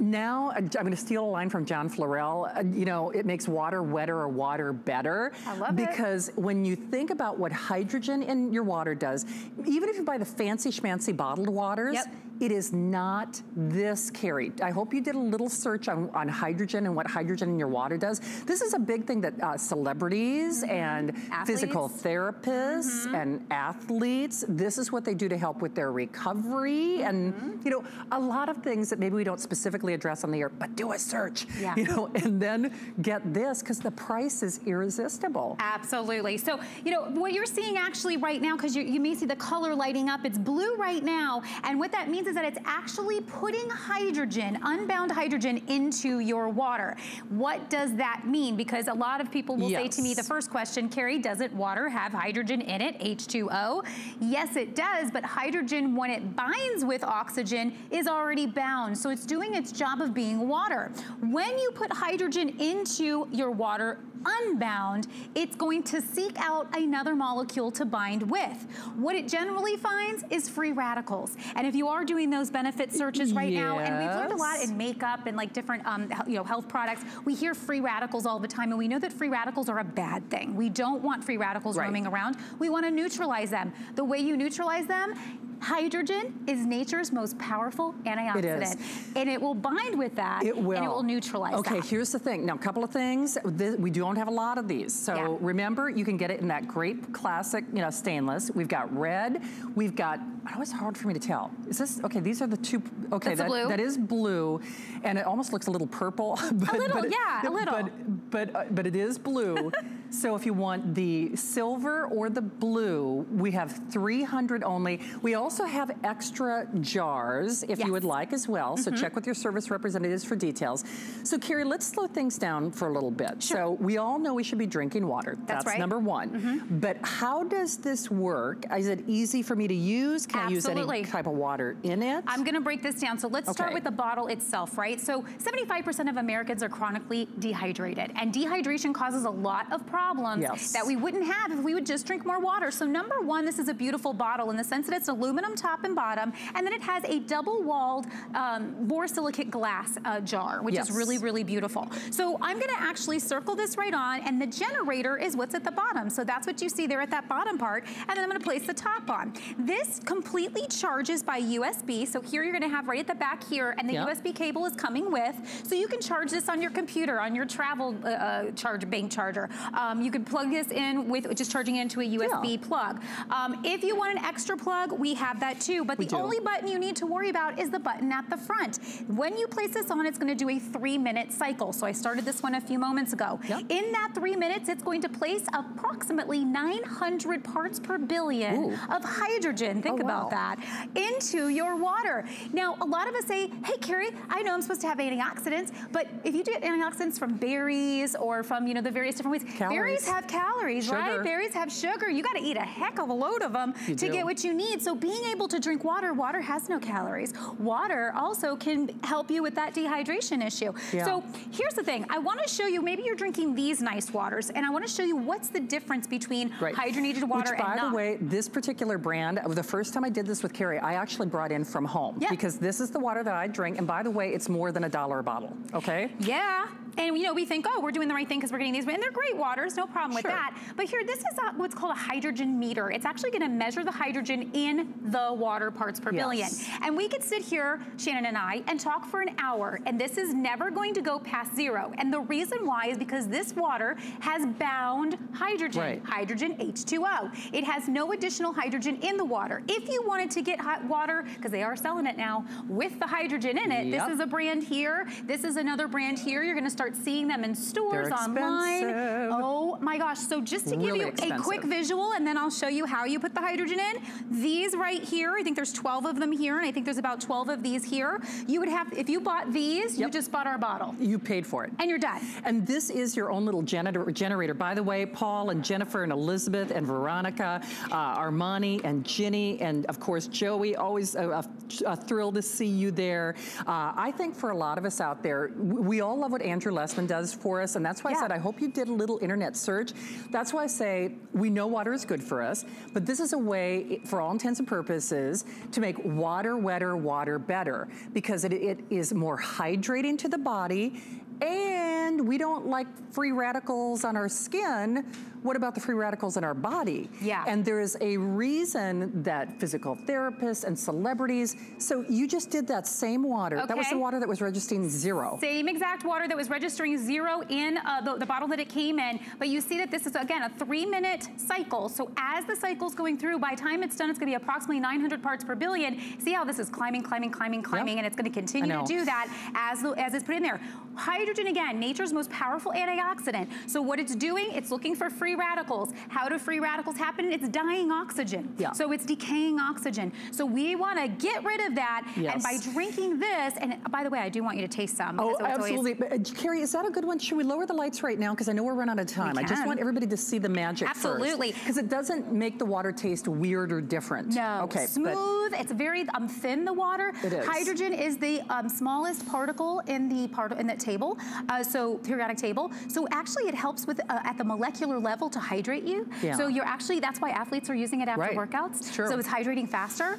Speaker 1: now, I'm going to steal a line from John Florell. Uh, you know, it makes water wetter or water better.
Speaker 3: I love
Speaker 1: because it. Because when you think about what hydrogen in your water does, even if you buy the fancy schmancy bottled waters,
Speaker 3: yep.
Speaker 1: it is not this carried. I hope you did a little search on, on hydrogen and what hydrogen in your water does. This is a big thing that uh, celebrities mm -hmm. and
Speaker 3: athletes.
Speaker 1: physical therapists mm -hmm. and athletes, this is what they do to help with their recovery. Mm -hmm. And, you know, a lot of things that maybe we don't specifically quickly address on the air, but do a search,
Speaker 3: yeah.
Speaker 1: you know, and then get this because the price is irresistible.
Speaker 3: Absolutely. So, you know, what you're seeing actually right now, because you, you may see the color lighting up, it's blue right now. And what that means is that it's actually putting hydrogen, unbound hydrogen into your water. What does that mean? Because a lot of people will yes. say to me, the first question, Keri, doesn't water have hydrogen in it, H2O? Yes, it does, but hydrogen, when it binds with oxygen, is already bound. So it's doing its job of being water. When you put hydrogen into your water, unbound, it's going to seek out another molecule to bind with. What it generally finds is free radicals. And if you are doing those benefit searches right yes. now, and we've learned a lot in makeup and like different um, you know, health products, we hear free radicals all the time, and we know that free radicals are a bad thing. We don't want free radicals right. roaming around. We want to neutralize them. The way you neutralize them Hydrogen is nature's most powerful antioxidant. It is. And it will bind with that.
Speaker 1: It will.
Speaker 3: And it will neutralize
Speaker 1: okay,
Speaker 3: that.
Speaker 1: here's the thing. Now, a couple of things. This, we don't have a lot of these. So
Speaker 3: yeah.
Speaker 1: remember, you can get it in that great classic, you know, stainless. We've got red. We've got, oh, it's hard for me to tell. Is this, okay, these are the two, okay,
Speaker 3: that,
Speaker 1: blue. that is blue. And it almost looks a little purple.
Speaker 3: But, a little, but, yeah, a little.
Speaker 1: But, but, uh, but it is blue. so if you want the silver or the blue, we have 300 only. We also have extra jars if yes. you would like as well. Mm -hmm. So mm-hmm. check with your service representatives for details. So Keri, let's slow things down for a little bit.
Speaker 3: Sure.
Speaker 1: So we all know we should be drinking water.
Speaker 3: That's,
Speaker 1: That's
Speaker 3: right.
Speaker 1: number one. Mm -hmm. But how does this work? Is it easy for me to use? Can
Speaker 3: Absolutely.
Speaker 1: I use any type of water in it?
Speaker 3: I'm gonna break this down. So let's okay. start with the bottle itself, right? So 75% of Americans are chronically dehydrated. And dehydration causes a lot of problems
Speaker 1: yes.
Speaker 3: that we wouldn't have if we would just drink more water. So number one, this is a beautiful bottle in the sense that it's aluminum top and bottom, and then it has a double-walled um, borosilicate glass uh, jar, which yes. is really, really beautiful. So I'm gonna actually circle this right on, and the generator is what's at the bottom. So that's what you see there at that bottom part, and then I'm gonna place the top on. This completely charges by USB, so here you're gonna have right at the back here, and the yep. USB cable is coming with, so you can charge this on your computer, on your travel uh, uh charge bank charger. Um, you can plug this in with just charging into a USB yeah. plug. Um, if you want an extra plug, we have that too, but the only button you need to worry about is the button at the front. When you place this on, it's gonna do a three minute cycle. So I started this one a few moments ago.
Speaker 1: Yep.
Speaker 3: In that three minutes, it's going to place approximately 900 parts per billion
Speaker 1: Ooh.
Speaker 3: of hydrogen, think
Speaker 1: oh,
Speaker 3: about
Speaker 1: wow.
Speaker 3: that, into your water. Now, a lot of us say, hey, Keri, I know I'm supposed to have antioxidants, but if you get antioxidants from berries or from, you know, the various different ways,
Speaker 1: calories.
Speaker 3: berries have calories,
Speaker 1: sugar.
Speaker 3: right? Berries have sugar. You gotta eat a heck of a load of them
Speaker 1: you
Speaker 3: to
Speaker 1: do.
Speaker 3: get what you need. So being able to drink water, water has no calories. Water also can help you with that dehydration issue.
Speaker 1: Yeah.
Speaker 3: So here's the thing. I wanna show you, maybe you're drinking these nice waters, and I wanna show you what's the difference between
Speaker 1: right.
Speaker 3: hydrogenated water
Speaker 1: Which, by
Speaker 3: and
Speaker 1: the way, this particular brand, the first time I did this with Keri, I actually brought in from home.
Speaker 3: Yeah.
Speaker 1: Because this is the water that I drink, and by the way, it's more than a dollar a bottle, okay?
Speaker 3: Yeah. And you know, we think, oh, we're doing the right thing because we're getting these, and they're great waters, no problem with that. But here, this is a, what's called a hydrogen meter. It's actually gonna measure the hydrogen in the water parts per
Speaker 1: yes.
Speaker 3: billion. And we could sit here, Shannon and I, and talk for an hour, and this is never going to go past zero. And the reason why is because this water has bound hydrogen,
Speaker 1: right.
Speaker 3: hydrogen H2O. It has no additional hydrogen in the water. If you wanted to get hot water, because they are selling it now, with the hydrogen in it,
Speaker 1: yep.
Speaker 3: this is a brand here, this is another brand here. You're gonna start seeing them in stores, online. Oh my gosh, so just to
Speaker 1: really
Speaker 3: give you
Speaker 1: expensive.
Speaker 3: a quick visual, and then I'll show you how you put the hydrogen in. These right here, I think there's 12 of them here, and I think there's about 12 of these here. You would have, if you bought these,
Speaker 1: yep.
Speaker 3: you just bought our bottle.
Speaker 1: You paid for it.
Speaker 3: And you're done.
Speaker 1: And this is your own little generator. generator. By the way, Paul and Jennifer and Elizabeth and Veronica, uh, Armani and Ginny, and of course Joey, always a, a, a thrill to see you there. Uh, I think for a lot of us out there, we all love what Andrew Lessman does for us, and that's why
Speaker 3: yeah.
Speaker 1: I said I hope you did a little internet search. That's why I say we know water is good for us, but this is a way, for all intents and purposes, to make water wetter, water better, because it, it is more hydrating to the body, and we don't like free radicals on our skin what about the free radicals in our body?
Speaker 3: Yeah.
Speaker 1: And there is a reason that physical therapists and celebrities, so you just did that same water. Okay. That was the water that was registering zero.
Speaker 3: Same exact water that was registering zero in uh, the, the bottle that it came in, but you see that this is, again, a three minute cycle. So as the cycle's going through, by the time it's done, it's gonna be approximately 900 parts per billion. See how this is climbing, climbing, climbing, climbing, and it's gonna continue to do that as, as it's put in there. Hydrogen, again, nature's most powerful antioxidant. So what it's doing, it's looking for free radicals. How do free radicals happen? It's dying oxygen.
Speaker 1: Yeah.
Speaker 3: So it's decaying oxygen. So we wanna get rid of that, and by drinking this, and by the way, I do want you to taste some.
Speaker 1: Oh,
Speaker 3: it's always-
Speaker 1: absolutely. But, uh, Keri, is that a good one? Should we lower the lights right now? Because I know we're running out of time. I just want everybody to see the magic
Speaker 3: Absolutely.
Speaker 1: Because it doesn't make the water taste weird or different.
Speaker 3: No,
Speaker 1: Okay. but-
Speaker 3: smooth. It's very um, thin. The water.
Speaker 1: It is.
Speaker 3: Hydrogen is the um, smallest particle in the part in that table. Uh, so periodic table. So actually, it helps with uh, at the molecular level to hydrate you.
Speaker 1: Yeah.
Speaker 3: So you're actually that's why athletes are using it after
Speaker 1: Right.
Speaker 3: workouts. So it's hydrating faster.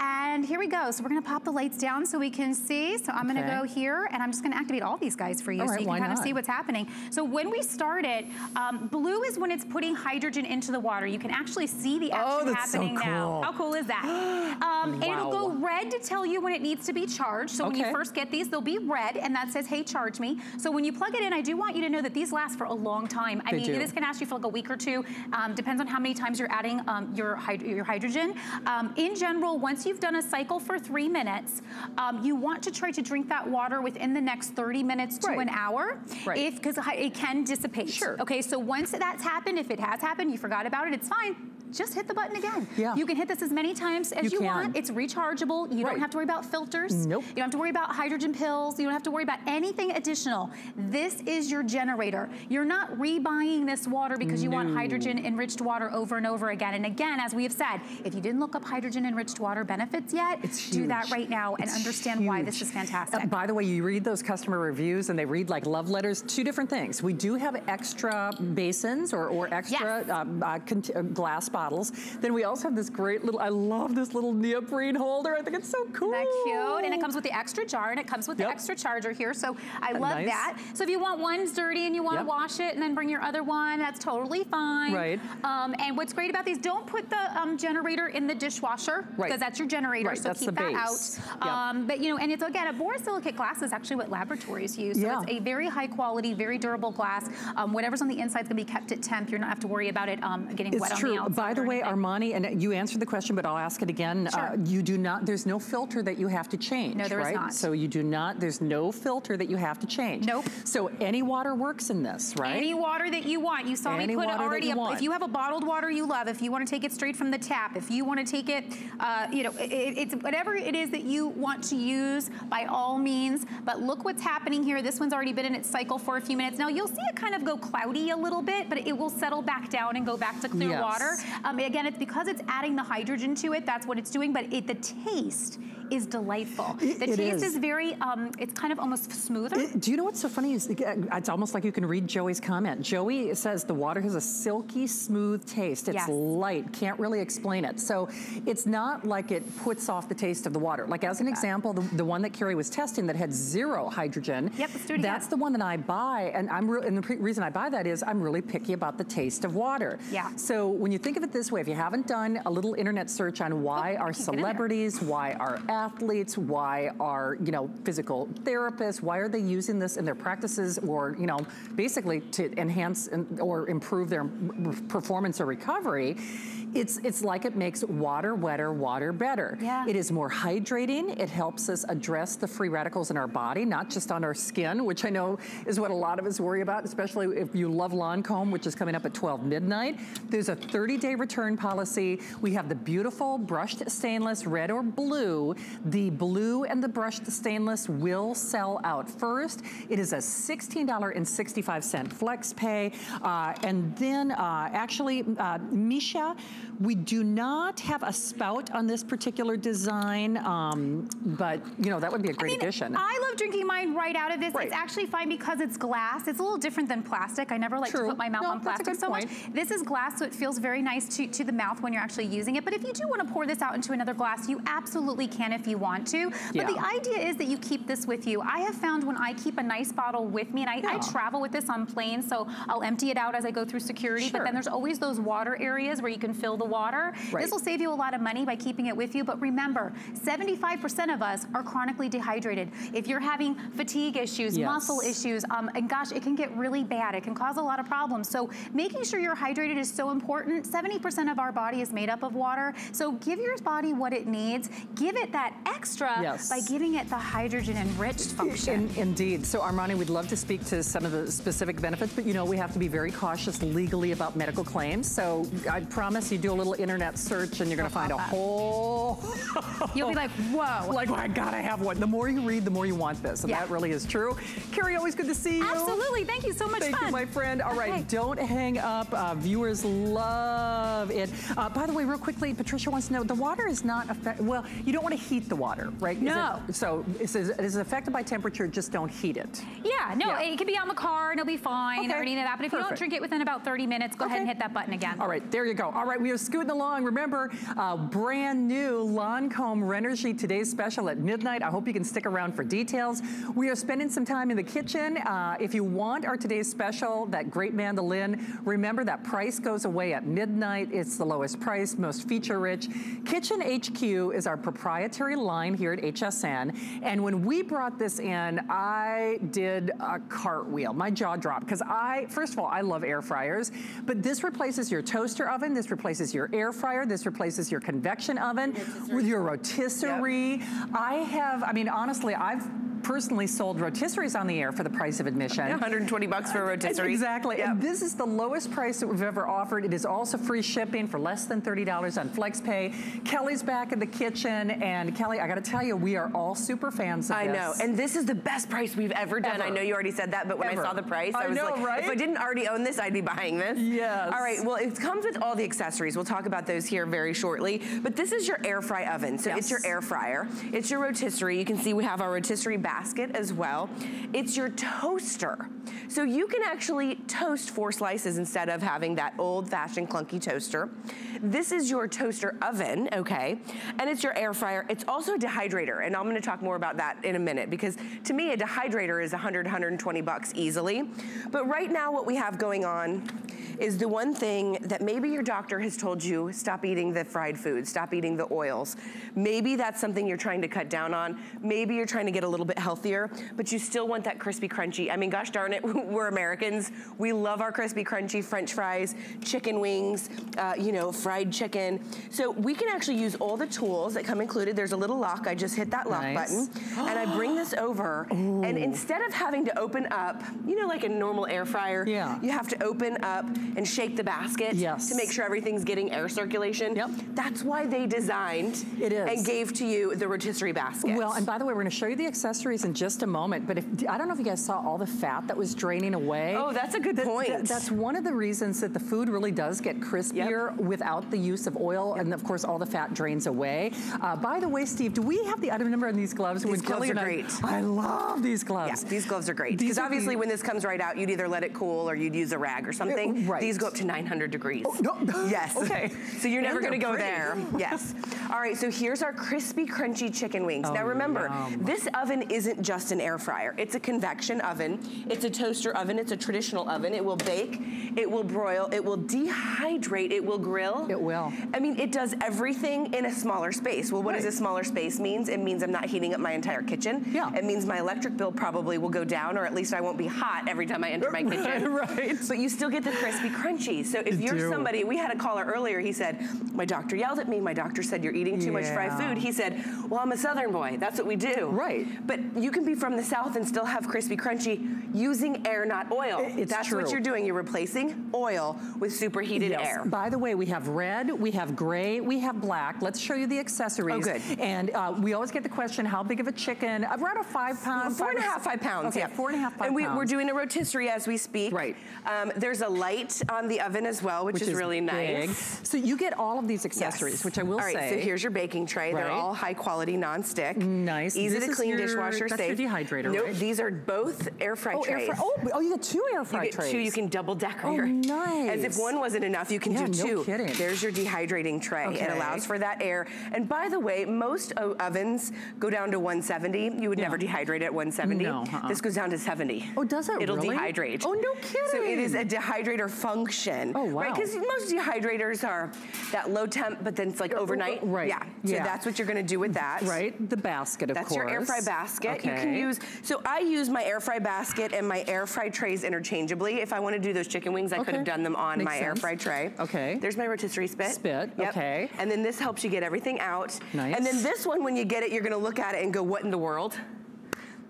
Speaker 3: And here we go. So we're gonna pop the lights down so we can see. So I'm gonna go here, and I'm just gonna activate all these guys for you,
Speaker 1: All
Speaker 3: so
Speaker 1: right,
Speaker 3: you can kind of see what's happening. So when we start it, um, blue is when it's putting hydrogen into the water. You can actually see the
Speaker 1: Oh,
Speaker 3: action
Speaker 1: that's so
Speaker 3: happening now. How cool is that? Um, It'll go red to tell you when it needs to be charged. So when you first get these, they'll be red, and that says, hey, charge me. So when you plug it in, I do want you to know that these last for a long time. I
Speaker 1: They
Speaker 3: mean,
Speaker 1: do.
Speaker 3: this can last you for like a week or two. Um, depends on how many times you're adding um, your, hyd your hydrogen. Um, in general, once you've done a cycle for three minutes, um, you want to try to drink that water within the next 30 minutes to
Speaker 1: Right.
Speaker 3: an hour.
Speaker 1: Right.
Speaker 3: If, because it can dissipate.
Speaker 1: Sure.
Speaker 3: Okay, so once that's happened, if it has happened, you forgot about it, it's fine. Just hit the button again.
Speaker 1: Yeah.
Speaker 3: You can hit this as many times as
Speaker 1: You
Speaker 3: you, want. It's rechargeable. You
Speaker 1: Right.
Speaker 3: don't have to worry about filters.
Speaker 1: Nope.
Speaker 3: You don't have to worry about hydrogen pills. You don't have to worry about anything additional. This is your generator. You're not rebuying this water because you want hydrogen enriched water over and over again. And again, as we have said, if you didn't look up hydrogen enriched water benefits yet, do that right now and
Speaker 1: It's
Speaker 3: understand why this is fantastic.
Speaker 1: Uh, by the way, you read those customer reviews and they read like love letters, two different things. We do have extra basins or, or extra
Speaker 3: Yes.
Speaker 1: um, uh, uh, glass bottles. Then we also have this great little, I love this little neoprene holder. I think it's so cool.
Speaker 3: Isn't that cute? And it comes with the extra jar and it comes with
Speaker 1: Yep.
Speaker 3: the extra charger here. So I love
Speaker 1: nice.
Speaker 3: that. So if you want one's dirty and you want to
Speaker 1: Yep.
Speaker 3: wash it and then bring your other one, that's totally fine.
Speaker 1: Right.
Speaker 3: Um, and what's great about these, don't put the um, generator in the dishwasher
Speaker 1: Right.
Speaker 3: because that's your generator.
Speaker 1: Right,
Speaker 3: So
Speaker 1: that's
Speaker 3: keep that
Speaker 1: base.
Speaker 3: out.
Speaker 1: Yep.
Speaker 3: Um, but you know, and it's again, a borosilicate glass is actually what laboratories use. So
Speaker 1: Yeah.
Speaker 3: it's a very high quality, very durable glass. Um, whatever's on the inside is going to be kept at temp. You're not have to worry about it um, getting
Speaker 1: It's
Speaker 3: wet
Speaker 1: true.
Speaker 3: on the outside.
Speaker 1: By the way,
Speaker 3: anything.
Speaker 1: Armani, and you answered the question, but I'll ask it again.
Speaker 3: Sure.
Speaker 1: you do not, there's no filter that you have to change,
Speaker 3: No, there is
Speaker 1: right?
Speaker 3: not.
Speaker 1: So you do not, there's no filter that you have to change.
Speaker 3: Nope.
Speaker 1: So any water works in this, right?
Speaker 3: Any water that you want. You saw
Speaker 1: Any
Speaker 3: me put
Speaker 1: water that
Speaker 3: already.
Speaker 1: you
Speaker 3: a-
Speaker 1: want.
Speaker 3: If you have a bottled water you love, if you want to take it straight from the tap, if you want to take it, uh, you know, it, it's whatever it is that you want to use, by all means. But look what's happening here. This one's already been in its cycle for a few minutes. Now you'll see it kind of go cloudy a little bit, but it will settle back down and go back to clear
Speaker 1: Yes.
Speaker 3: water. Um, again, it's because it's adding the hydrogen to it. That's what it's doing. But it, the taste is delightful.
Speaker 1: It-
Speaker 3: the
Speaker 1: it
Speaker 3: taste
Speaker 1: is.
Speaker 3: is very. Um, it's kind of almost smoother.
Speaker 1: It- do you know what's so funny? Is it's almost like you can read Joey's comment. Joey says the water has a silky smooth taste. It's
Speaker 3: Yes.
Speaker 1: light. Can't really explain it. So it's not like it puts off the taste of the water. Like as an example, the, the one that Keri was testing that had zero hydrogen.
Speaker 3: Yep, let's do it
Speaker 1: That's the one that I buy, and I'm and the pre- reason I buy that is I'm really picky about the taste of water.
Speaker 3: Yeah.
Speaker 1: So when you think of it this way, if you haven't done a little internet search on why
Speaker 3: Oh,
Speaker 1: our
Speaker 3: I can get in there.
Speaker 1: celebrities, why our athletes, why are, you know physical therapists, why are they using this in their practices, or you know basically to enhance or improve their performance or recovery? It's it's like it makes water wetter, water better.
Speaker 3: Yeah.
Speaker 1: It is more hydrating. It helps us address the free radicals in our body, not just on our skin, which I know is what a lot of us worry about, especially if you love Lancome, which is coming up at 12 midnight. There's a 30-day return policy. We have the beautiful brushed stainless, red or blue. The blue and the brushed stainless will sell out first. It is a $16.65 flex pay. Uh, and then uh, actually, uh, Misha, we do not have a spout on this particular design, um, but you know, that would be a great
Speaker 3: I mean,
Speaker 1: addition.
Speaker 3: I love drinking mine right out of this.
Speaker 1: Right.
Speaker 3: It's actually fine because it's glass. It's a little different than plastic. I never like
Speaker 1: True.
Speaker 3: to put my mouth
Speaker 1: No,
Speaker 3: on plastic so
Speaker 1: point.
Speaker 3: much. This is glass, so it feels very nice to, to the mouth when you're actually using it. But if you do want to pour this out into another glass, you absolutely can. if you want to. But yeah. the idea is that you keep this with you. I have found when I keep a nice bottle with me, and I, yeah. I travel with this on planes, so I'll empty it out as I go through security, sure. but then there's always those water areas where you can fill the water. Right. This will save you a lot of money by keeping it with you, but remember, 75% of us are chronically dehydrated. If you're having fatigue issues, yes. muscle issues, um, and gosh, it can get really bad. It can cause a lot of problems. So making sure you're hydrated is so important. 70% of our body is made up of water, so give your body what it needs. Give it that extra yes. by giving it the hydrogen-enriched function.
Speaker 1: In, indeed. So Armani, we'd love to speak to some of the specific benefits, but you know we have to be very cautious legally about medical claims. So I promise you do a little internet search and you're going to find a whole...
Speaker 3: You'll be like, whoa.
Speaker 1: Like, well, I got to have one. The more you read, the more you want this. And yeah. that really is true. Keri, always good to see you.
Speaker 3: Absolutely. Thank you so much
Speaker 1: Thank
Speaker 3: fun.
Speaker 1: you, my friend. All okay. right, don't hang up. Uh, viewers love it. Uh, by the way, real quickly, Patricia wants to know, the water is not, affected. well, you don't want to heat the water, right?
Speaker 3: No.
Speaker 1: It, so it says it is affected by temperature, just don't heat it.
Speaker 3: Yeah, no, yeah. it can be on the car and it'll be fine okay. or any of that. But if Perfect. you don't drink it within about 30 minutes, go okay. ahead and hit that button again.
Speaker 1: All right, there you go. All right, we are scooting along. Remember, uh, brand new Lancome Renergy today's special at midnight. I hope you can stick around for details. We are spending some time in the kitchen. Uh, if you want our today's special, that great mandolin, remember that price goes away at midnight. It's the lowest price, most feature rich. Kitchen HQ is our proprietary line here at HSN. And when we brought this in, I did a cartwheel. My jaw dropped because I, first of all, I love air fryers, but this replaces your toaster oven, this replaces your air fryer, this replaces your convection oven, with your rotisserie. Yep. I have, I mean, honestly, I've personally sold rotisseries on the air for the price of admission.
Speaker 4: 120 bucks for a rotisserie.
Speaker 1: Exactly. Yep. And this is the lowest price that we've ever offered. It is also free shipping for less than $30 on FlexPay. Kelly's back in the kitchen. And Kelly, I got to tell you, we are all super fans of this.
Speaker 4: I
Speaker 1: this.
Speaker 4: know. And this is the best price we've ever done. Ever. I know you already said that, but when ever. I saw the price, I, I was
Speaker 1: know,
Speaker 4: like,
Speaker 1: right?
Speaker 4: if I didn't already own this, I'd be buying this.
Speaker 1: Yes.
Speaker 4: All right. Well, it comes with all the accessories. We'll talk about those here very shortly. But this is your air fry oven. So yes. it's your air fryer. It's your rotisserie. You can see we have our rotisserie basket as well. It's your toaster. So you can actually toast four slices instead of having that old fashioned clunky toaster. This is your toaster oven, okay? And it's your air fryer. It's also a dehydrator, and I'm gonna talk more about that in a minute because to me, a dehydrator is 100, 120 bucks easily. But right now what we have going on is the one thing that maybe your doctor has told you, stop eating the fried food, stop eating the oils. Maybe that's something you're trying to cut down on. Maybe you're trying to get a little bit healthier, but you still want that crispy crunchy. I mean, gosh darn it, we're Americans. We love our crispy crunchy french fries, chicken wings, uh, you know, fried chicken. So we can actually use all the tools that come included. There's a little lock. I just hit that lock nice. button and I bring this over Ooh. and instead of having to open up, you know, like a normal air fryer,
Speaker 1: yeah.
Speaker 4: you have to open up and shake the basket
Speaker 1: yes.
Speaker 4: to make sure everything's getting air circulation.
Speaker 1: Yep.
Speaker 4: That's why they designed
Speaker 1: it is.
Speaker 4: and gave to you the rotisserie basket.
Speaker 1: Well, and by the way, we're gonna show you the accessories in just a moment, but if I don't know if you guys saw all the fat that was draining away.
Speaker 4: Oh, that's a good point.
Speaker 1: that's one of the reasons that the food really does get crispier yep. without the use of oil, yep. and of course all the fat drains away. Uh, by the way, Steve, do we have the item number on these gloves?
Speaker 4: These gloves are great.
Speaker 1: I, I, love these gloves.
Speaker 4: Yeah, these gloves are great. Because obviously the, when this comes right out, you'd either let it cool or you'd use a rag or something.
Speaker 1: Right.
Speaker 4: These go up to 900 degrees.
Speaker 1: Oh, no.
Speaker 4: Yes.
Speaker 1: Okay.
Speaker 4: So you're never gonna go pretty. there. Yes. All right, so here's our crispy, crunchy chicken wings. Oh, now remember, yum. this oven isn't just an air fryer. It's a convection oven. It's a toaster oven. It's a traditional oven. It will bake, it will broil, it will dehydrate, it will grill.
Speaker 1: It will.
Speaker 4: I mean, it does everything in a smaller space. Well, what right. does a smaller space means? It means I'm not heating up my entire kitchen.
Speaker 1: Yeah.
Speaker 4: It means my electric bill probably will go down, or at least I won't be hot every time I enter my kitchen.
Speaker 1: right.
Speaker 4: But you still get the crispy, crunchy. So if you you're somebody, we had a caller earlier, he said, my doctor yelled at me, my doctor said you're eating too yeah. much fried food. He said, well, I'm a Southern boy, that's what we do.
Speaker 1: Right.
Speaker 4: But you can be from the South and still have crispy, crunchy using air, not oil.
Speaker 1: It's
Speaker 4: that's
Speaker 1: true.
Speaker 4: what you're doing. You're replacing oil with superheated
Speaker 1: yes.
Speaker 4: air.
Speaker 1: By the way, we have red, we have gray, we have black. Let's show you the accessories.
Speaker 4: Oh, good.
Speaker 1: And uh, we always get the question, how big of a chicken? Around a five pound?
Speaker 4: Four, four and a half, five pounds.
Speaker 1: Okay,
Speaker 4: yeah.
Speaker 1: four and a half, five
Speaker 4: and we,
Speaker 1: pounds.
Speaker 4: we're doing a rotisserie as we speak.
Speaker 1: Right.
Speaker 4: Um, there's a light on the oven as well, which,
Speaker 1: which
Speaker 4: is,
Speaker 1: is,
Speaker 4: really
Speaker 1: big.
Speaker 4: nice.
Speaker 1: So you get all of these accessories,
Speaker 4: yes.
Speaker 1: which I will
Speaker 4: all right,
Speaker 1: say.
Speaker 4: so here's your baking tray. Right. They're all high quality non-stick.
Speaker 1: Nice.
Speaker 4: Easy
Speaker 1: this
Speaker 4: to clean dishwasher
Speaker 1: that's
Speaker 4: safe.
Speaker 1: your dehydrator,
Speaker 4: nope,
Speaker 1: right?
Speaker 4: these are both air fry
Speaker 1: Oh, air
Speaker 4: trays.
Speaker 1: fry. Oh, oh, you got two air fry
Speaker 4: you get
Speaker 1: trays.
Speaker 4: two, you can double decker.
Speaker 1: Oh,
Speaker 4: your-
Speaker 1: nice.
Speaker 4: As if one wasn't enough, you can
Speaker 1: Yeah,
Speaker 4: do
Speaker 1: no
Speaker 4: two.
Speaker 1: kidding.
Speaker 4: There's your dehydrating tray. It allows for that air. And by the way, most ovens go down to 170. You would
Speaker 1: Yeah.
Speaker 4: never dehydrate at 170.
Speaker 1: No, uh-uh.
Speaker 4: This goes down to 70.
Speaker 1: Oh, does it
Speaker 4: It'll
Speaker 1: really?
Speaker 4: dehydrate.
Speaker 1: Oh, no kidding.
Speaker 4: So it is a dehydrator function.
Speaker 1: Oh, wow.
Speaker 4: Right, because most dehydrators are that low temp, but then it's like oh, overnight.
Speaker 1: Oh, right.
Speaker 4: Yeah. So
Speaker 1: Yeah.
Speaker 4: that's what you're gonna do with that.
Speaker 1: Right, the basket, of
Speaker 4: That's
Speaker 1: course.
Speaker 4: your air fry basket. You can use, so I use my air fry basket and my air fry trays interchangeably. If I want to do those chicken wings, I could have done them on
Speaker 1: Makes
Speaker 4: my air fry tray.
Speaker 1: Okay.
Speaker 4: There's my rotisserie spit.
Speaker 1: Spit,
Speaker 4: Yep.
Speaker 1: okay.
Speaker 4: And then this helps you get everything out.
Speaker 1: Nice.
Speaker 4: And then this one, when you get it, you're gonna look at it and go, what in the world?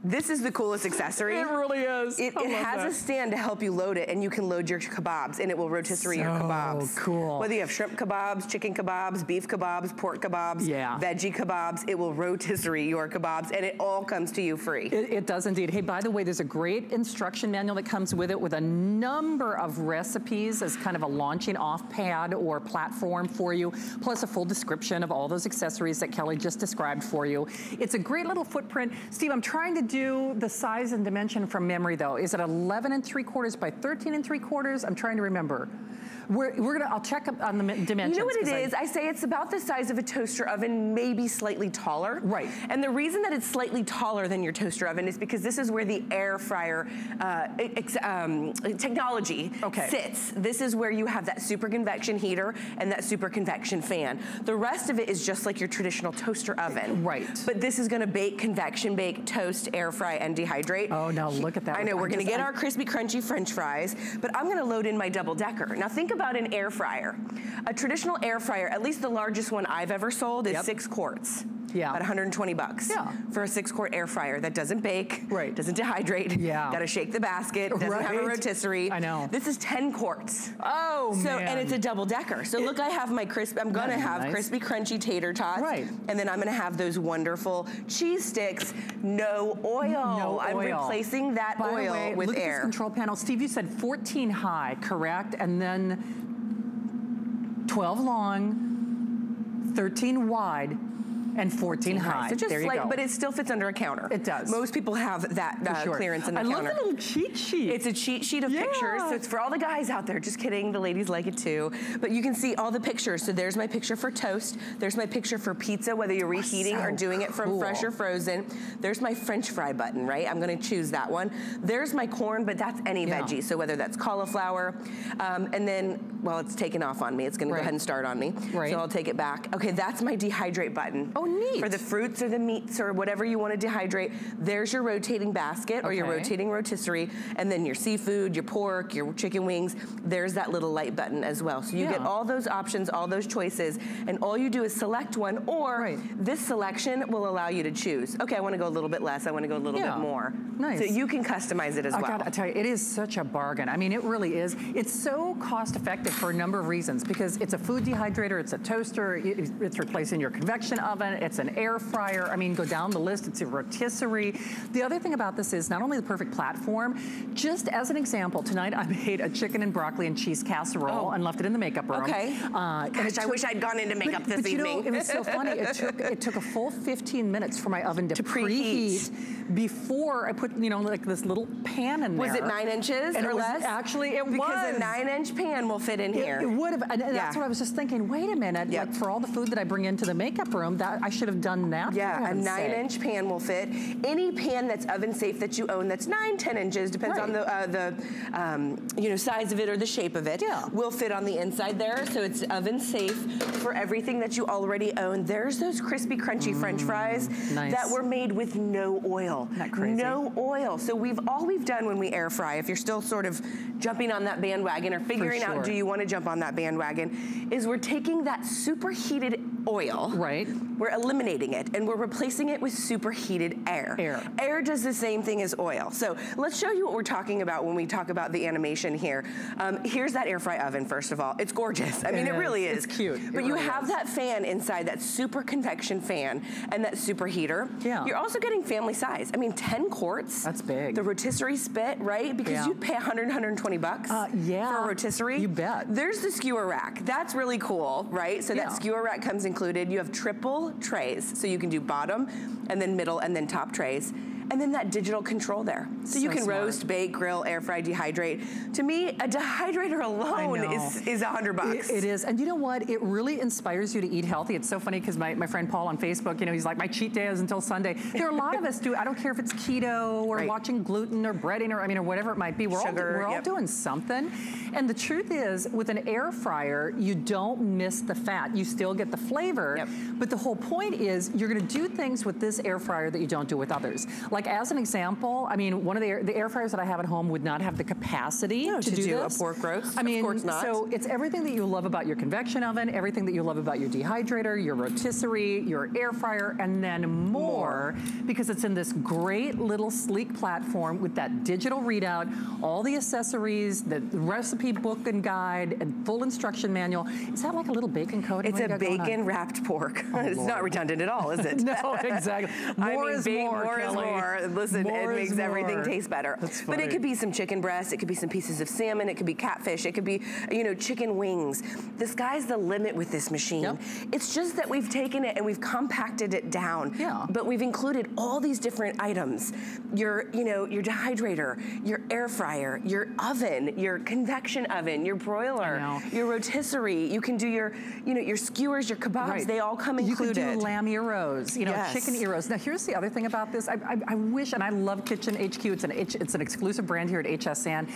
Speaker 4: This is the coolest accessory.
Speaker 1: It really is.
Speaker 4: It, it has
Speaker 1: that.
Speaker 4: a stand to help you load it, and you can load your kebabs, and it will rotisserie your
Speaker 1: So
Speaker 4: kebabs.
Speaker 1: cool.
Speaker 4: Whether you have shrimp kebabs, chicken kebabs, beef kebabs, pork kebabs,
Speaker 1: Yeah.
Speaker 4: veggie kebabs, it will rotisserie your kebabs, and it all comes to you free.
Speaker 1: It, it does indeed. Hey, by the way, there's a great instruction manual that comes with it with a number of recipes as kind of a launching off pad or platform for you, plus a full description of all those accessories that Kelly just described for you. It's a great little footprint. Steve, I'm trying to do the size and dimension from memory though. Is it 11 and 3 quarters by 13 and 3 quarters? I'm trying to remember. We're, we're gonna, I'll check up on the dimensions.
Speaker 4: You know what it
Speaker 1: is? I-
Speaker 4: I say it's about the size of a toaster oven, maybe slightly taller.
Speaker 1: Right.
Speaker 4: And the reason that it's slightly taller than your toaster oven is because this is where the air fryer uh, um, technology
Speaker 1: Okay.
Speaker 4: sits. This is where you have that super convection heater and that super convection fan. The rest of it is just like your traditional toaster oven.
Speaker 1: Right.
Speaker 4: But this is gonna bake, convection bake, toast, air fry, and dehydrate.
Speaker 1: Oh, now look at that.
Speaker 4: I know, we're gonna
Speaker 1: just-
Speaker 4: get
Speaker 1: I'm-
Speaker 4: our crispy, crunchy french fries, but I'm gonna load in my double decker. Now think about an air fryer. A traditional air fryer, at least the largest one I've ever sold, is
Speaker 1: Yep.
Speaker 4: six quarts.
Speaker 1: Yeah.
Speaker 4: About 120 bucks.
Speaker 1: Yeah.
Speaker 4: For a six quart air fryer that doesn't bake.
Speaker 1: Right.
Speaker 4: Doesn't dehydrate.
Speaker 1: Yeah.
Speaker 4: Gotta shake the basket. Doesn't have a rotisserie.
Speaker 1: I know.
Speaker 4: This is 10 quarts.
Speaker 1: Oh,
Speaker 4: So,
Speaker 1: man.
Speaker 4: and it's a double decker. So look, I have my crisp, I'm gonna have
Speaker 1: nice.
Speaker 4: crispy, crunchy tater tots.
Speaker 1: Right.
Speaker 4: And then I'm gonna have those wonderful cheese sticks, no oil.
Speaker 1: No
Speaker 4: I'm
Speaker 1: oil.
Speaker 4: replacing that
Speaker 1: By
Speaker 4: oil
Speaker 1: way,
Speaker 4: with
Speaker 1: look
Speaker 4: air.
Speaker 1: at this control panel. Steve, you said 14 high, correct? And then 12 long, 13 wide, and 14 high.
Speaker 4: So just
Speaker 1: there you
Speaker 4: slight,
Speaker 1: go.
Speaker 4: but it still fits under a counter.
Speaker 1: It does.
Speaker 4: Most people have that uh,
Speaker 1: sure.
Speaker 4: clearance in the
Speaker 1: I
Speaker 4: counter.
Speaker 1: love the little cheat sheet.
Speaker 4: It's a cheat sheet of pictures, so it's for all the guys out there. Just kidding, the ladies like it too. But you can see all the pictures. So there's my picture for toast. There's my picture for pizza, whether you're reheating or
Speaker 1: so
Speaker 4: doing it from
Speaker 1: cool.
Speaker 4: fresh or frozen. There's my French fry button, right? I'm gonna choose that one. There's my corn, but that's any
Speaker 1: Yeah.
Speaker 4: veggie. So whether that's cauliflower, um, and then, well, it's taken off on me. It's gonna go ahead and start on me.
Speaker 1: Right.
Speaker 4: So I'll take it back. Okay, that's my dehydrate button.
Speaker 1: Oh, neat.
Speaker 4: For the fruits or the meats or whatever you want to dehydrate, there's your rotating basket or your rotating rotisserie, and then your seafood, your pork, your chicken wings, there's that little light button as well. So you get all those options, all those choices, and all you do is select one, or
Speaker 1: Right.
Speaker 4: this selection will allow you to choose. Okay, I want to go a little bit less, I want to go a little
Speaker 1: Yeah.
Speaker 4: bit more.
Speaker 1: Nice.
Speaker 4: So you can customize it as oh,
Speaker 1: I
Speaker 4: well.
Speaker 1: gotta tell you, it is such a bargain. I mean, it really is. It's so cost effective for a number of reasons because it's a food dehydrator, it's a toaster, it's replacing your convection oven, it's an air fryer. I mean, go down the list, it's a rotisserie. The other thing about this is not only the perfect platform, just as an example, tonight I made a chicken and broccoli and cheese casserole
Speaker 4: Oh.
Speaker 1: and left it in the makeup room.
Speaker 4: Okay.
Speaker 1: Uh,
Speaker 4: Gosh,
Speaker 1: it
Speaker 4: I wish I'd gone into makeup
Speaker 1: but,
Speaker 4: this
Speaker 1: but you know,
Speaker 4: evening.
Speaker 1: it was so funny. It took it took a full 15 minutes for my oven to,
Speaker 4: To preheat.
Speaker 1: before I put you know like this little pan in
Speaker 4: Was
Speaker 1: there.
Speaker 4: Was it nine inches
Speaker 1: And
Speaker 4: or
Speaker 1: was-
Speaker 4: less?
Speaker 1: Actually, it
Speaker 4: because
Speaker 1: was.
Speaker 4: a nine-inch pan will fit in
Speaker 1: It-
Speaker 4: here.
Speaker 1: It, would have, and, and
Speaker 4: Yeah.
Speaker 1: that's what I was just thinking. Wait a minute,
Speaker 4: Yep.
Speaker 1: like for all the food that I bring into the makeup room, that I should have done that.
Speaker 4: Yeah, a
Speaker 1: sake.
Speaker 4: nine-inch pan will fit. Any pan that's oven safe that you own that's nine, ten inches, depends on the uh, the um, you know size of it or the shape of it.
Speaker 1: Yeah.
Speaker 4: will fit on the inside there, so it's oven safe for everything that you already own. There's those crispy, crunchy French fries
Speaker 1: Mm, nice.
Speaker 4: that were made with no oil.
Speaker 1: Isn't that crazy?
Speaker 4: No oil. So we've all we've done when we air fry. If you're still sort of jumping on that bandwagon or figuring
Speaker 1: sure.
Speaker 4: out do you want to jump on that bandwagon, is we're taking that superheated oil.
Speaker 1: Right.
Speaker 4: We're eliminating it and we're replacing it with superheated air.
Speaker 1: Air.
Speaker 4: Air does the same thing as oil. So let's show you what we're talking about when we talk about the animation here. Um, here's that air fry oven, first of all. It's gorgeous. I mean, it, really is.
Speaker 1: It's cute. It
Speaker 4: But you
Speaker 1: really
Speaker 4: have
Speaker 1: is.
Speaker 4: that fan inside, that super convection fan and that super heater.
Speaker 1: Yeah.
Speaker 4: You're also getting family size. I mean, 10 quarts.
Speaker 1: That's big.
Speaker 4: The rotisserie spit, right? Because
Speaker 1: Yeah.
Speaker 4: you'd pay 100, 120 bucks
Speaker 1: Uh, yeah.
Speaker 4: for a rotisserie.
Speaker 1: You bet.
Speaker 4: There's the skewer rack. That's really cool, right? So
Speaker 1: Yeah.
Speaker 4: that skewer rack comes included. You have triple trays, so you can do bottom and then middle and then top trays. And then that digital control there. So, so you can smart. roast, bake, grill, air fry, dehydrate. To me, a dehydrator alone is is a hundred bucks.
Speaker 1: It, it is, and you know what? It really inspires you to eat healthy. It's so funny because my, my friend Paul on Facebook, you know, he's like, my cheat day is until Sunday. There are a lot of us do. I don't care if it's keto or right. watching gluten or breading or I mean or whatever it might be. We're Sugar, all we're yep. all doing something. And the truth is, with an air fryer, you don't miss the fat. You still get the flavor. Yep. But the whole point is, you're going to do things with this air fryer that you don't do with others. Like as an example, I mean, one of the air, the air fryers that I have at home would not have the capacity
Speaker 4: no,
Speaker 1: to,
Speaker 4: to, do,
Speaker 1: do
Speaker 4: a pork roast.
Speaker 1: I mean,
Speaker 4: of course not.
Speaker 1: so it's everything that you love about your convection oven, everything that you love about your dehydrator, your rotisserie, your air fryer, and then more, more. because it's in this great little sleek platform with that digital readout, all the accessories, the recipe book and guide, and full instruction manual. Is that like a little bacon coating?
Speaker 4: It's a bacon wrapped pork. Oh, it's Lord. not redundant at all, is it?
Speaker 1: no, exactly. More I mean, is more,
Speaker 4: more is more. Listen, more it makes more. everything taste better. But it could be some chicken breast, it could be some pieces of salmon, it could be catfish, it could be, you know, chicken wings. The sky's the limit with this machine. Yep. It's just that we've taken it and we've compacted it down.
Speaker 1: Yeah.
Speaker 4: But we've included all these different items. Your, you know, your dehydrator, your air fryer, your oven, your convection oven, your broiler, your rotisserie. You can do your, you know, your skewers, your kebabs. Right. They all come included.
Speaker 1: You could do lamb gyros, you know,
Speaker 4: yes.
Speaker 1: chicken gyros. Now here's the other thing about this. I, I, I wish, and I love Kitchen HQ. It's an it's an exclusive brand here at HSN.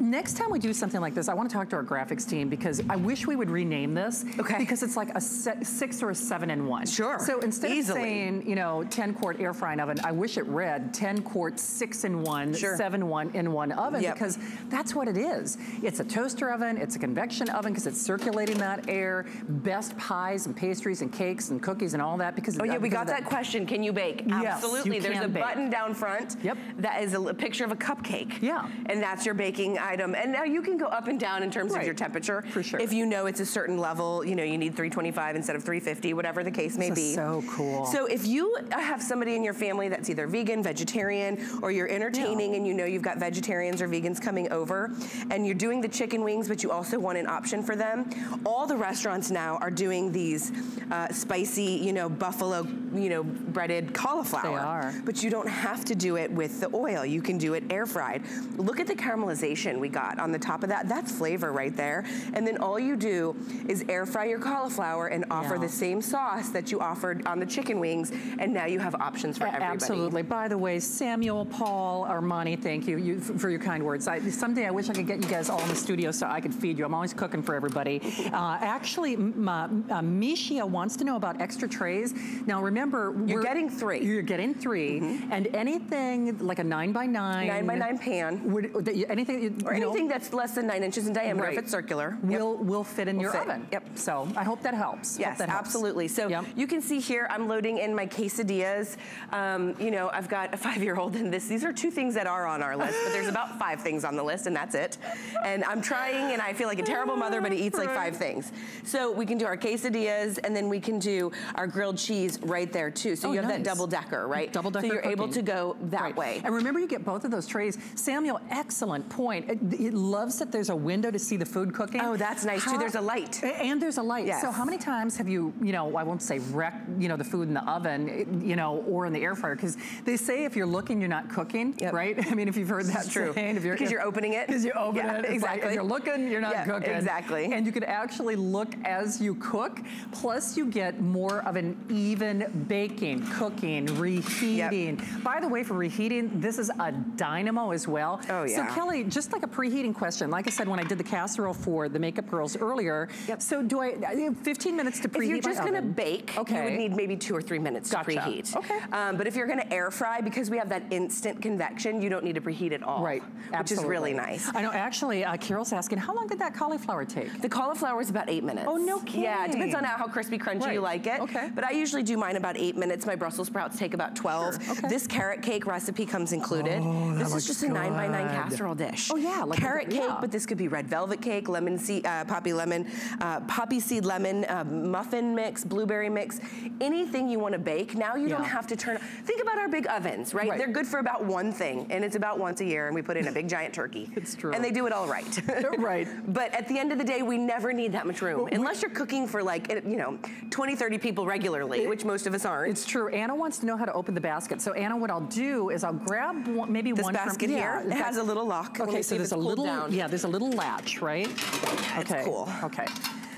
Speaker 1: Next time we do something like this, I want to talk to our graphics team because I wish we would rename this.
Speaker 4: Okay.
Speaker 1: Because it's like a six or a seven in one.
Speaker 4: Sure.
Speaker 1: So instead
Speaker 4: Easily.
Speaker 1: of saying, you know, 10 quart air frying oven, I wish it read 10 quart six in one, sure. seven one in one oven yep. because that's what it is. It's a toaster oven, it's a convection oven because it's circulating that air. Best pies and pastries and cakes and cookies and all that because
Speaker 4: Oh yeah, we got that, that question. Can you bake?
Speaker 1: Yes,
Speaker 4: Absolutely.
Speaker 1: You
Speaker 4: There's a
Speaker 1: bake.
Speaker 4: button down front.
Speaker 1: Yep.
Speaker 4: That is a picture of a cupcake.
Speaker 1: Yeah.
Speaker 4: And that's your baking item. And now you can go up and down in terms
Speaker 1: right.
Speaker 4: of your temperature.
Speaker 1: For sure.
Speaker 4: If you know it's a certain level, you know, you need 325 instead of 350, whatever the case may
Speaker 1: this
Speaker 4: be.
Speaker 1: so cool.
Speaker 4: So if you have somebody in your family that's either vegan, vegetarian, or you're entertaining yeah. and you know you've got vegetarians or vegans coming over, and you're doing the chicken wings, but you also want an option for them, all the restaurants now are doing these uh, spicy, you know, buffalo, you know, breaded cauliflower. They
Speaker 1: are.
Speaker 4: But you don't have to do it with the oil. You can do it air fried. Look at the caramelization we got on the top of that. That's flavor right there. And then all you do is air fry your cauliflower and offer yeah. the same sauce that you offered on the chicken wings. And now you have options for everybody.
Speaker 1: Absolutely. By the way, Samuel, Paul, Armani, thank you, you for your kind words. I, someday I wish I could get you guys all in the studio so I could feed you. I'm always cooking for everybody. Uh, actually, uh, Mishia wants to know about extra trays. Now remember,
Speaker 4: you're getting three.
Speaker 1: You're getting 3 mm -hmm. And anything like a nine by nine,
Speaker 4: nine by nine pan,
Speaker 1: would, anything,
Speaker 4: or anything
Speaker 1: know,
Speaker 4: that's less than nine inches in diameter
Speaker 1: right.
Speaker 4: if it's circular,
Speaker 1: will
Speaker 4: yep.
Speaker 1: will fit in
Speaker 4: will
Speaker 1: your
Speaker 4: fit.
Speaker 1: oven.
Speaker 4: Yep.
Speaker 1: So I hope that helps.
Speaker 4: Yes,
Speaker 1: that helps.
Speaker 4: absolutely. So yep. you can see here, I'm loading in my quesadillas. Um, you know, I've got a five-year-old in this. These are two things that are on our list, but there's about five things on the list, and that's it. And I'm trying, and I feel like a terrible mother, but he eats like five things. So we can do our quesadillas, and then we can do our grilled cheese right there too. So oh, you have nice. that double decker, right?
Speaker 1: Double decker.
Speaker 4: So you're able to go that
Speaker 1: right.
Speaker 4: way.
Speaker 1: And remember, you get both of those trays. Samuel, excellent point. It, it, loves that there's a window to see the food cooking.
Speaker 4: Oh, that's nice how, too. There's a light.
Speaker 1: And there's a light.
Speaker 4: Yes.
Speaker 1: So how many times have you, you know, I won't say wreck, you know, the food in the oven, you know, or in the air fryer? Because they say if you're looking, you're not cooking,
Speaker 4: yep.
Speaker 1: right? I mean, if you've heard that
Speaker 4: true.
Speaker 1: saying, if you're
Speaker 4: because you're opening it.
Speaker 1: Because you're opening
Speaker 4: yeah,
Speaker 1: it.
Speaker 4: Exactly.
Speaker 1: Like, if you're looking, you're not
Speaker 4: yeah,
Speaker 1: cooking.
Speaker 4: Exactly.
Speaker 1: And you can actually look as you cook. Plus, you get more of an even baking, cooking, reheating. Yep. By the way, for reheating, this is a dynamo as well.
Speaker 4: Oh, yeah.
Speaker 1: So Kelly, just like a preheating question, like I said when I did the casserole for the makeup girls earlier,
Speaker 4: yep.
Speaker 1: so do I, 15 minutes to preheat
Speaker 4: If you're just gonna bake,
Speaker 1: okay.
Speaker 4: you would need maybe two or three minutes
Speaker 1: gotcha.
Speaker 4: to preheat.
Speaker 1: Okay.
Speaker 4: Um, but if you're gonna air fry, because we have that instant convection, you don't need to preheat at all.
Speaker 1: Right,
Speaker 4: Absolutely. Which is really nice.
Speaker 1: I know, actually, uh, Carol's asking, how long did that cauliflower take?
Speaker 4: The cauliflower is about eight minutes.
Speaker 1: Oh, no kidding.
Speaker 4: Yeah, it depends on how crispy, crunchy
Speaker 1: right.
Speaker 4: you like it.
Speaker 1: Okay.
Speaker 4: But I usually do mine about eight minutes. My Brussels sprouts take about 12.
Speaker 1: Sure. Okay.
Speaker 4: This carrot cake recipe comes included.
Speaker 1: Oh,
Speaker 4: this is just
Speaker 1: good.
Speaker 4: a nine by nine casserole dish.
Speaker 1: Oh yeah, like
Speaker 4: carrot
Speaker 1: a,
Speaker 4: cake,
Speaker 1: yeah.
Speaker 4: but this could be red velvet cake, lemon seed, uh, poppy lemon, uh, poppy seed lemon, uh, muffin mix, blueberry mix, anything you want to bake. Now you
Speaker 1: yeah.
Speaker 4: don't have to turn. Think about our big ovens, right?
Speaker 1: right?
Speaker 4: They're good for about one thing, and it's about once a year, and we put in a big giant turkey.
Speaker 1: It's true.
Speaker 4: And they do it all right.
Speaker 1: right.
Speaker 4: But at the end of the day, we never need that much room, well, unless you're cooking for like you know 20, 30 people regularly, it, which most of us aren't.
Speaker 1: It's true. Anna wants to know how to open the basket. So Anna what I'll do is I'll grab one, maybe
Speaker 4: this
Speaker 1: one
Speaker 4: basket
Speaker 1: from,
Speaker 4: here. Yeah, it has a little lock.
Speaker 1: Okay, so there's a little,
Speaker 4: down.
Speaker 1: yeah, there's a little latch, right?
Speaker 4: Yeah,
Speaker 1: okay.
Speaker 4: cool.
Speaker 1: Okay.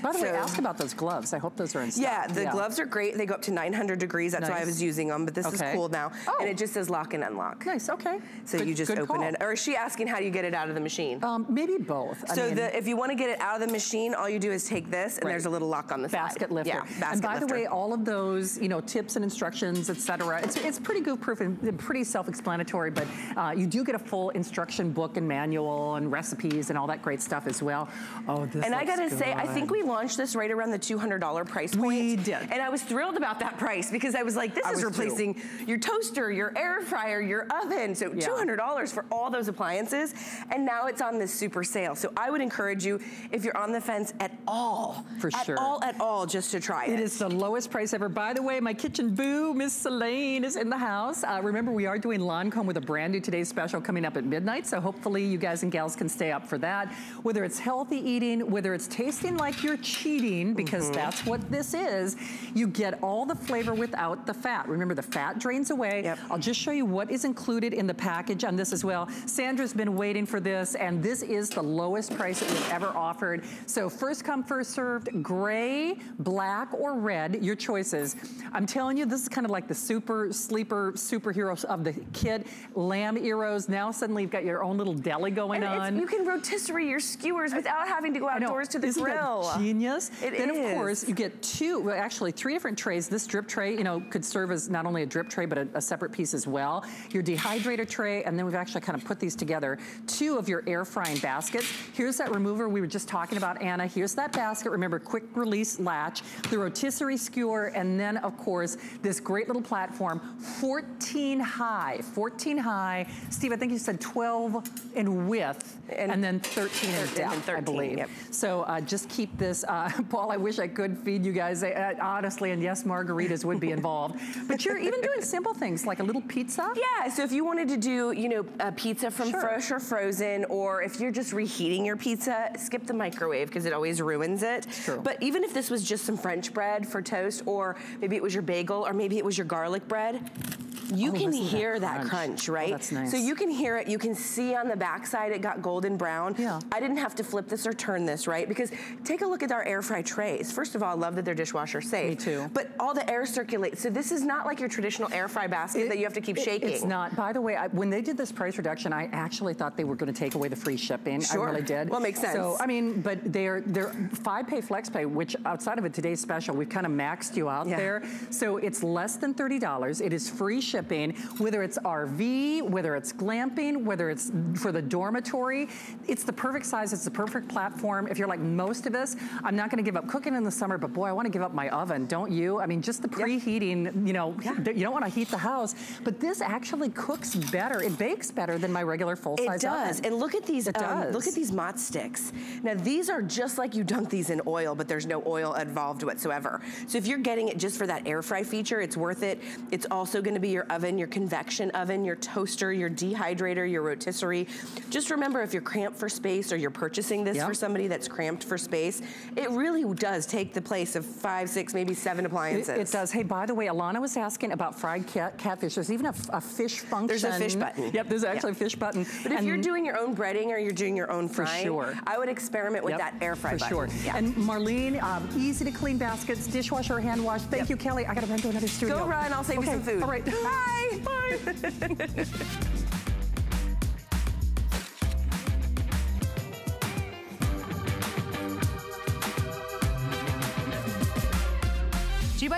Speaker 1: By the
Speaker 4: so,
Speaker 1: way, ask about those gloves. I hope those are in stock.
Speaker 4: Yeah, the
Speaker 1: yeah.
Speaker 4: gloves are great. They go up to 900 degrees. That's nice. why I was using them, but this
Speaker 1: okay.
Speaker 4: is cool now.
Speaker 1: Oh.
Speaker 4: And it just says lock and unlock.
Speaker 1: Nice, okay.
Speaker 4: So
Speaker 1: good,
Speaker 4: you just open call. it. Or is she asking how do you get it out of the machine?
Speaker 1: Um, maybe both.
Speaker 4: I so mean, the, if you want to get it out of the machine, all you do is take this and right. there's a little lock on the
Speaker 1: basket
Speaker 4: side.
Speaker 1: lifter.
Speaker 4: Yeah, basket
Speaker 1: And by
Speaker 4: lifter.
Speaker 1: the way, all of those, you know, tips and instructions, etc. It's, it's pretty goof proof and pretty self-explanatory, but uh, you do get a full instruction book and manual and recipes and all that great stuff as well. Oh, this
Speaker 4: And I gotta
Speaker 1: good.
Speaker 4: say, I think we launched this right around the $200 price point.
Speaker 1: We did.
Speaker 4: And I was thrilled about that price because I was like, this
Speaker 1: I
Speaker 4: is replacing
Speaker 1: too.
Speaker 4: your toaster, your air fryer, your oven. So yeah. $200 for all those appliances. And now it's on this super sale. So I would encourage you, if you're on the fence at all,
Speaker 1: for
Speaker 4: at
Speaker 1: sure.
Speaker 4: all, at all, just to try it.
Speaker 1: It is the lowest price ever. By the way, my kitchen boo, Miss Selene, is in the house. Uh, remember, we are doing Lancome with a brand new Today's Special coming up at midnight. So hopefully you guys and gals can stay up for that. Whether it's healthy eating, whether it's tasting like you're cheating, because mm -hmm. that's what this is, you get all the flavor without the fat. Remember, the fat drains away.
Speaker 4: Yep.
Speaker 1: I'll just show you what is included in the package on this as well. Sandra's been waiting for this, and this is the lowest price that we've ever offered. So first come, first served, gray, black, or red, your choices. I'm telling you, this is kind of like the super sleeper superheroes of the kit. Lamb gyros, now suddenly you've got your own little deli going
Speaker 4: and
Speaker 1: on.
Speaker 4: You can rotisserie your skewers without having to go outdoors to the
Speaker 1: Isn't
Speaker 4: grill. It
Speaker 1: then
Speaker 4: is.
Speaker 1: of course you get two, well, actually three different trays. This drip tray, you know, could serve as not only a drip tray, but a, a separate piece as well. Your dehydrator tray, and then we've actually kind of put these together. Two of your air frying baskets. Here's that remover we were just talking about, Anna. Here's that basket. Remember, quick release latch, the rotisserie skewer, and then of course, this great little platform, 14 high, 14 high. Steve, I think you said 12 in width, and, and then 13 in depth, 13, I believe.
Speaker 4: Yep.
Speaker 1: So uh, just keep this, uh, Paul, I wish I could feed you guys, uh, honestly, and yes, margaritas would be involved. But you're even doing simple things, like a little pizza?
Speaker 4: Yeah, so if you wanted to do, you know, a pizza from
Speaker 1: Sure.
Speaker 4: fresh or frozen, or if you're just reheating your pizza, skip the microwave because it always ruins it.
Speaker 1: True.
Speaker 4: But even if this was just some French bread for toast, or maybe it was your bagel, or maybe it was your garlic bread, you
Speaker 1: Oh,
Speaker 4: can
Speaker 1: to that
Speaker 4: hear that
Speaker 1: crunch.
Speaker 4: crunch,
Speaker 1: Oh,
Speaker 4: right?
Speaker 1: that's nice.
Speaker 4: So you can hear it, you can see on the backside it got golden brown.
Speaker 1: Yeah.
Speaker 4: I didn't have to flip this or turn this, right? Because take a look at our air fry trays. First of all, I love that they're dishwasher safe.
Speaker 1: Me too.
Speaker 4: But all the air circulates. So this is not like your traditional air fry basket
Speaker 1: It-
Speaker 4: that you have to keep
Speaker 1: it-
Speaker 4: shaking.
Speaker 1: It's not. By the way, I, when they did this price reduction, I actually thought they were going to take away the free shipping.
Speaker 4: Sure.
Speaker 1: I really did.
Speaker 4: Well, it makes sense.
Speaker 1: So, I mean, but they're, they're five pay flex pay, which outside of a today's special, we've kind of maxed you out
Speaker 4: Yeah.
Speaker 1: there. So it's less than $30. It is free shipping, whether it's RV, whether it's glamping, whether it's for the dormitory. It's the perfect size. It's the perfect platform. If you're like most of us, I'm not going to give up cooking in the summer, but boy, I want to give up my oven, don't you? I mean, just the preheating, you know,
Speaker 4: Yeah.
Speaker 1: you don't want to heat the house, but this actually cooks better. It bakes better than my regular full-size
Speaker 4: It does.
Speaker 1: oven.
Speaker 4: And look at these
Speaker 1: It
Speaker 4: um,
Speaker 1: does.
Speaker 4: look at these mott sticks. Now these are just like you dunk these in oil, but there's no oil involved whatsoever. So if you're getting it just for that air fry feature, it's worth it. It's also gonna be your oven, your convection oven, your toaster, your dehydrator, your rotisserie. Just remember if you're cramped for space or you're purchasing this
Speaker 1: Yep.
Speaker 4: for somebody that's cramped for space, it really does take the place of five, six, maybe seven appliances.
Speaker 1: it does. Hey, by the way, Alana was asking about fried cat, catfish. There's even a, a fish function.
Speaker 4: There's a fish button.
Speaker 1: Yep, there's actually
Speaker 4: Yeah.
Speaker 1: a fish button.
Speaker 4: But if you're doing your own breading or you're doing your own
Speaker 1: For
Speaker 4: frying,
Speaker 1: sure.
Speaker 4: I would experiment with
Speaker 1: Yep,
Speaker 4: that air fry
Speaker 1: For
Speaker 4: button.
Speaker 1: sure.
Speaker 4: Yeah.
Speaker 1: And Marlene, um, easy to clean baskets, dishwasher, hand wash. Thank
Speaker 4: Yep.
Speaker 1: you, Kelly. I got to run to another studio.
Speaker 4: Go run, I'll save you some food.
Speaker 1: All right.
Speaker 4: Bye.
Speaker 1: Bye.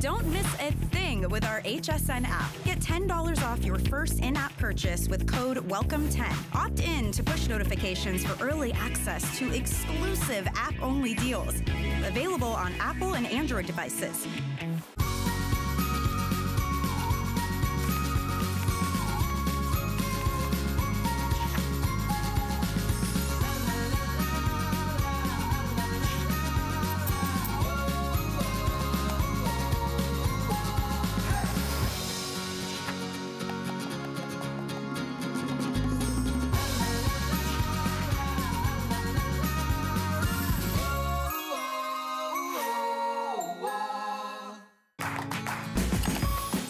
Speaker 5: Don't miss a thing with our HSN app. Get $10 off your first in app purchase with code WELCOME10. Opt in to push notifications for early access to exclusive app only deals. Available on Apple and Android devices.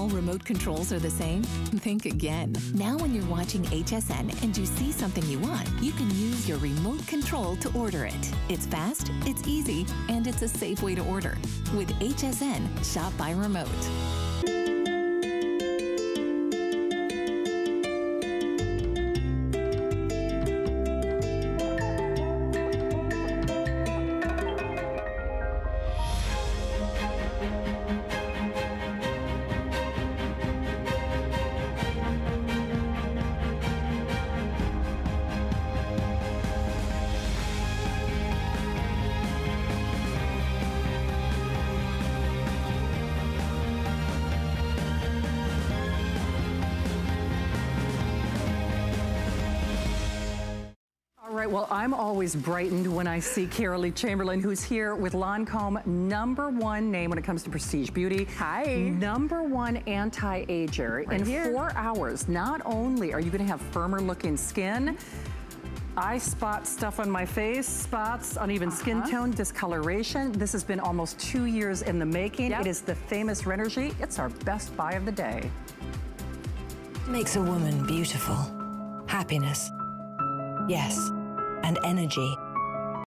Speaker 6: All remote controls are the same? Think again. Now, when you're watching HSN and you see something you want, you can use your remote control to order it. It's fast, it's easy, and it's a safe way to order. With HSN, shop by remote.
Speaker 1: Always brightened when I see Carolee Chamberlain, who's here with Lancome, number one name when it comes to prestige beauty.
Speaker 4: Hi.
Speaker 1: Number one anti-ager.
Speaker 4: Right
Speaker 1: In
Speaker 4: here.
Speaker 1: four hours, not only are you gonna have firmer looking skin, I spot stuff on my face, spots, uneven skin
Speaker 4: Uh-huh.
Speaker 1: tone, discoloration. This has been almost two years in the making.
Speaker 4: Yep.
Speaker 1: It is the famous Renergy. It's our best buy of the day.
Speaker 7: makes a woman beautiful. Happiness. Yes, and energy.